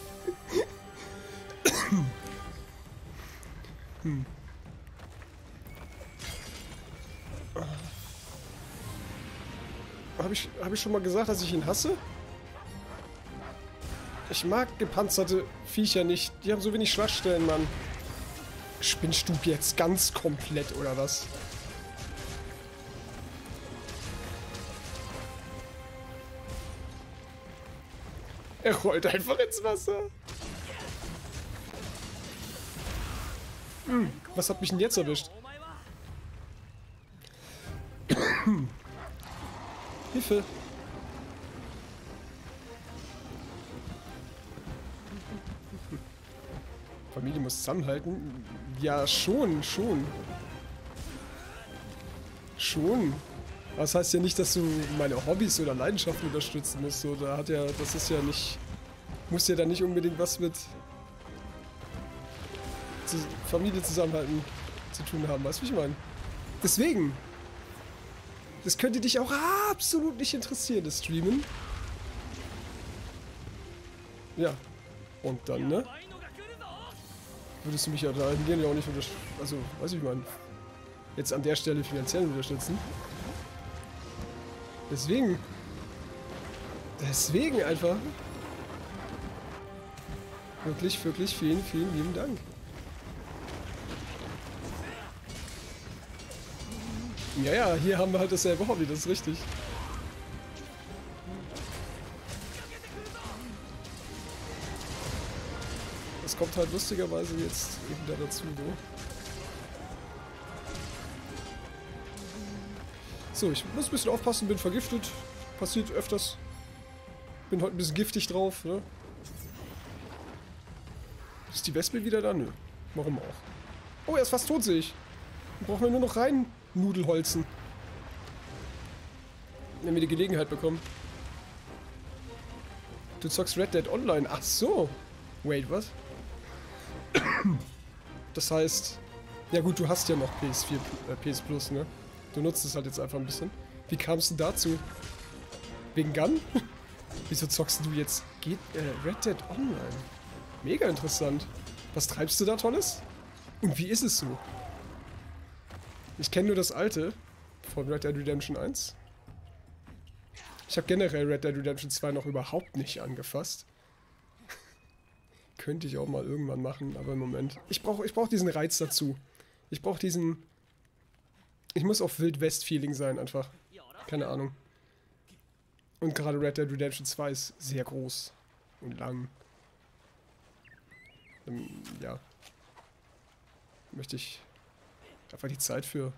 hm. Habe ich, hab ich schon mal gesagt, dass ich ihn hasse? Ich mag gepanzerte Viecher nicht. Die haben so wenig Schwachstellen, Mann. Spinnst du jetzt ganz komplett, oder was? Er rollt einfach ins Wasser. Hm, was hat mich denn jetzt erwischt? Hilfe. Familie muss zusammenhalten? Ja, schon, schon. Schon. Das heißt ja nicht, dass du meine Hobbys oder Leidenschaften unterstützen musst. So, da hat ja, das ist ja nicht, muss ja da nicht unbedingt was mit Familie zusammenhalten zu tun haben. Weißt du, wie ich meine? Deswegen. Das könnte dich auch absolut nicht interessieren, das Streamen. Ja. Und dann, ne? Würdest du mich ja da hingehen ja auch nicht unterstützen. Also, weiß ich, meine. Jetzt an der Stelle finanziell unterstützen. Deswegen. Deswegen einfach. Wirklich, wirklich vielen, vielen lieben Dank. Ja, ja, hier haben wir halt dasselbe Hobby, das ist richtig. Das kommt halt lustigerweise jetzt eben da dazu, so. So, ich muss ein bisschen aufpassen, bin vergiftet. Passiert öfters. Bin heute ein bisschen giftig drauf, ne? Ist die Wespe wieder da? Nö. Warum auch? Oh, er ist fast tot, sehe ich. Brauchen wir nur noch rein Nudelholzen. Wenn wir die Gelegenheit bekommen. Du zockst Red Dead Online. Ach so. Wait, was? Das heißt... Ja gut, du hast ja noch PS4, äh, PS Plus, ne? Du nutzt es halt jetzt einfach ein bisschen. Wie kamst du dazu? Wegen Gun? <laughs> Wieso zockst du jetzt Geht, äh, Red Dead Online? Mega interessant. Was treibst du da Tolles? Und wie ist es so? Ich kenne nur das alte von Red Dead Redemption 1. Ich habe generell Red Dead Redemption 2 noch überhaupt nicht angefasst. <laughs> Könnte ich auch mal irgendwann machen, aber im Moment. Ich brauche ich brauch diesen Reiz dazu. Ich brauche diesen... Ich muss auf Wild West-Feeling sein, einfach. Keine Ahnung. Und gerade Red Dead Redemption 2 ist sehr groß und lang. Ähm, ja. Möchte ich einfach die Zeit für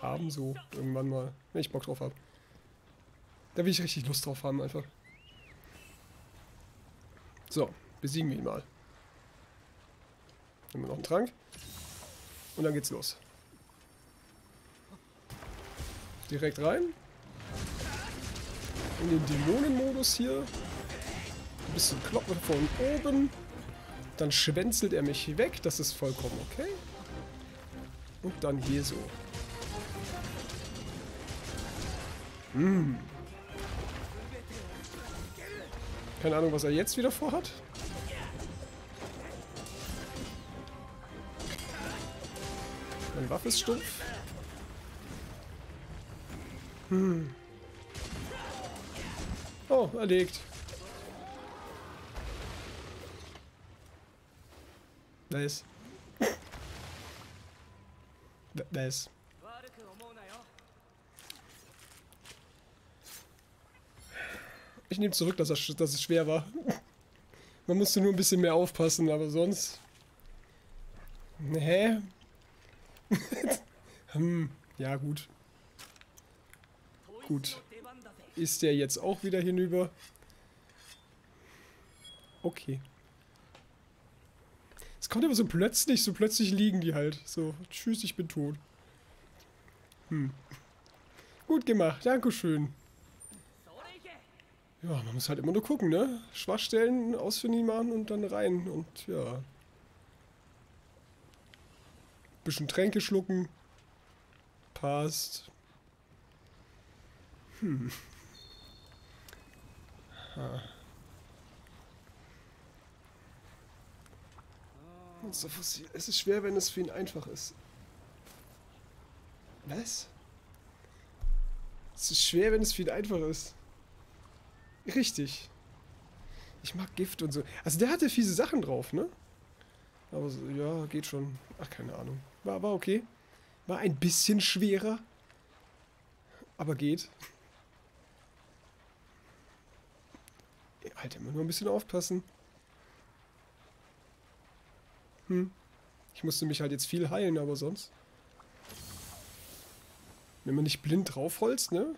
haben, so irgendwann mal, wenn ich Bock drauf habe. Da will ich richtig Lust drauf haben, einfach. So, besiegen wir ihn mal. Nehmen wir noch einen Trank. Und dann geht's los. Direkt rein. In den Dämonenmodus hier. Ein bisschen kloppen von oben. Dann schwänzelt er mich weg. Das ist vollkommen okay. Und dann hier so. Hm. Keine Ahnung, was er jetzt wieder vorhat. Meine Waffe ist stumpf. Hm. Oh, erlegt. Nice. Nice. Ich nehme zurück, dass, er, dass es schwer war. <laughs> Man musste nur ein bisschen mehr aufpassen, aber sonst... Hä? <laughs> hm, ja gut. Gut. Ist der jetzt auch wieder hinüber? Okay. Kommt aber so plötzlich, so plötzlich liegen die halt. So, tschüss, ich bin tot. Hm. Gut gemacht, Dankeschön. Ja, man muss halt immer nur gucken, ne? Schwachstellen ausfindig machen und dann rein und ja. Bisschen Tränke schlucken. Passt. Hm. Ha. Monsterfossil. Es ist schwer, wenn es für ihn einfach ist. Was? Es ist schwer, wenn es für ihn einfach ist. Richtig. Ich mag Gift und so. Also der hatte fiese Sachen drauf, ne? Aber so, ja, geht schon. Ach, keine Ahnung. War, war okay. War ein bisschen schwerer. Aber geht. Halt immer nur ein bisschen aufpassen. Hm. Ich musste mich halt jetzt viel heilen, aber sonst. Wenn man nicht blind draufholzt, ne?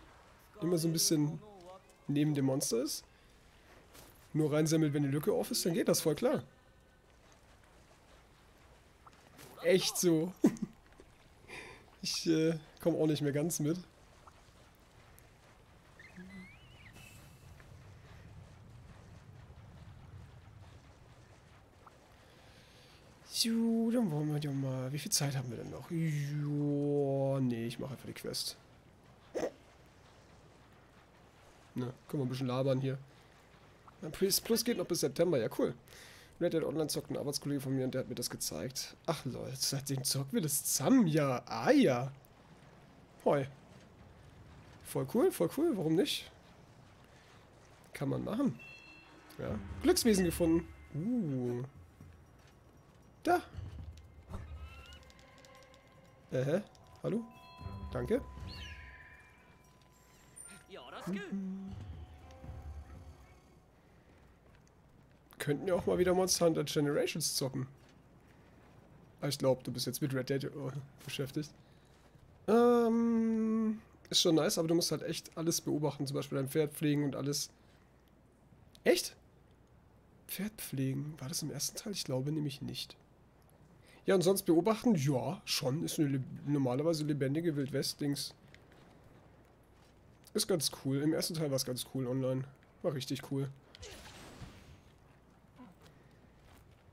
Immer so ein bisschen neben dem Monster ist. Nur reinsammelt, wenn die Lücke auf ist, dann geht das voll klar. Echt so. <laughs> ich äh, komme auch nicht mehr ganz mit. So, dann wollen wir ja mal. Wie viel Zeit haben wir denn noch? Jo, nee, ich mache einfach die Quest. Ne, können wir ein bisschen labern hier. Plus, Plus geht noch bis September, ja cool. Red Dead Online zockt ein Arbeitskollege von mir und der hat mir das gezeigt. Ach lol, seitdem zocken wir das zusammen, ja. Ah ja. Hoi. Voll cool, voll cool, warum nicht? Kann man machen. Ja. Glückswesen gefunden. Uh. Da. Äh? Hallo? Danke. Mhm. Könnten ja auch mal wieder Monster Hunter Generations zocken. Ah, ich glaube, du bist jetzt mit Red Dead oh, beschäftigt. Ähm, ist schon nice, aber du musst halt echt alles beobachten. Zum Beispiel dein Pferd pflegen und alles. Echt? Pferd pflegen. War das im ersten Teil? Ich glaube nämlich nicht. Ja, und sonst beobachten? Ja, schon. Ist eine normalerweise lebendige Wildwest-Dings. Ist ganz cool. Im ersten Teil war es ganz cool online. War richtig cool.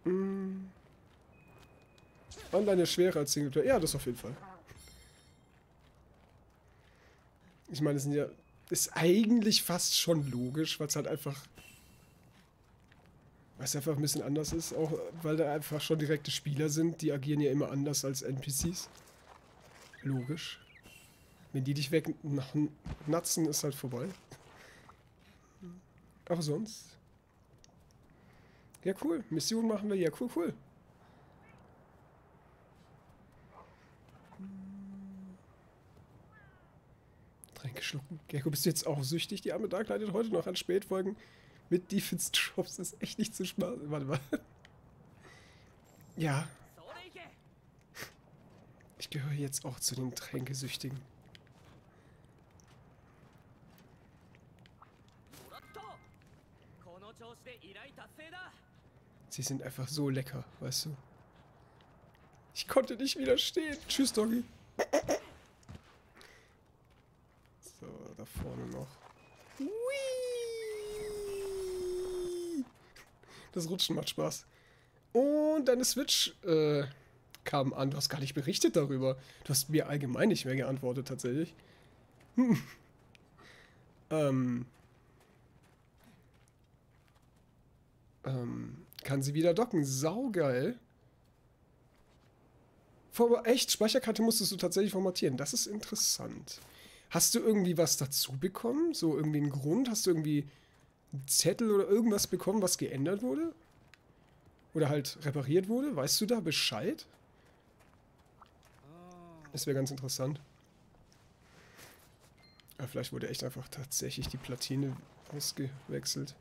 Hm. Online ist schwerer als Singleplayer. Ja, das auf jeden Fall. Ich meine, es sind ja... Ist eigentlich fast schon logisch, weil es halt einfach was einfach ein bisschen anders ist, auch weil da einfach schon direkte Spieler sind, die agieren ja immer anders als NPCs. Logisch. Wenn die dich wegnatzen, ist halt vorbei. Aber sonst. Ja, cool. Mission machen wir. Ja, cool, cool. Tränke schlucken. Gergo, bist du jetzt auch süchtig? Die arme Dark leidet heute noch an Spätfolgen mit Defense Drops ist echt nicht zu spaß. Warte mal. Ja. Ich gehöre jetzt auch zu den Tränkesüchtigen. Sie sind einfach so lecker, weißt du. Ich konnte nicht widerstehen. Tschüss, Doggy. So, da vorne noch. Das Rutschen macht Spaß. Und deine Switch äh, kam an. Du hast gar nicht berichtet darüber. Du hast mir allgemein nicht mehr geantwortet, tatsächlich. Hm. <laughs> ähm. Ähm. Kann sie wieder docken. Saugeil. Vor echt, Speicherkarte musstest du tatsächlich formatieren. Das ist interessant. Hast du irgendwie was dazu bekommen? So irgendwie einen Grund? Hast du irgendwie Zettel oder irgendwas bekommen, was geändert wurde? Oder halt repariert wurde? Weißt du da Bescheid? Das wäre ganz interessant. Ja, vielleicht wurde echt einfach tatsächlich die Platine ausgewechselt.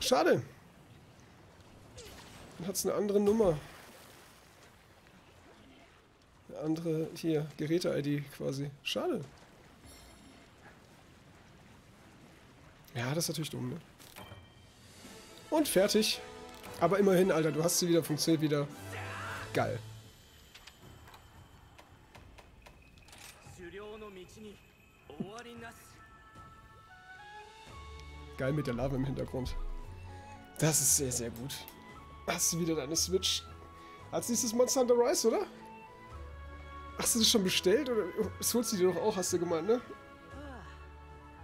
Schade. Dann hat es eine andere Nummer. Eine andere, hier, Geräte-ID quasi. Schade. Ja, das ist natürlich dumm, ne? Und fertig. Aber immerhin, Alter, du hast sie wieder, funktioniert wieder. Geil. Geil mit der Lava im Hintergrund. Das ist sehr, sehr gut. Hast du wieder deine Switch? Als nächstes Monster Hunter Rise, oder? Hast du das schon bestellt? Oder oh, das holst du dir doch auch, hast du gemeint, ne?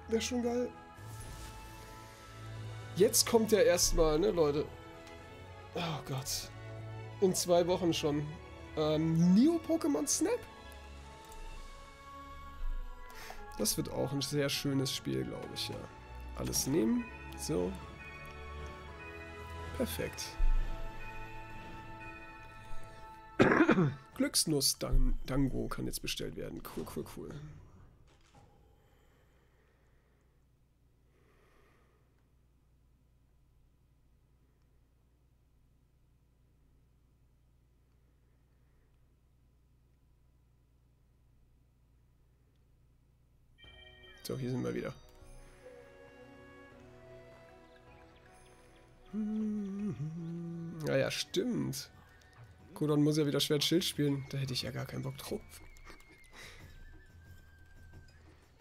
Wäre schon geil. Jetzt kommt ja erstmal, ne, Leute? Oh Gott. In zwei Wochen schon. Ähm, Neo Pokémon Snap? Das wird auch ein sehr schönes Spiel, glaube ich, ja. Alles nehmen. So. Perfekt. <coughs> Glücksnuss -Dan Dango kann jetzt bestellt werden. Cool, cool, cool. So, hier sind wir wieder. Ja, ja, stimmt. Kodon muss ja wieder Schwert-Schild spielen. Da hätte ich ja gar keinen Bock drauf.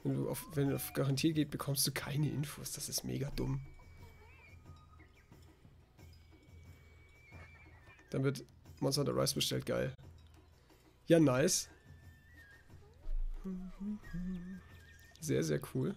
Wenn du auf, wenn du auf Garantie geht, bekommst du keine Infos. Das ist mega dumm. Dann wird Monster Hunter Rise bestellt. Geil. Ja, nice. Sehr, sehr cool.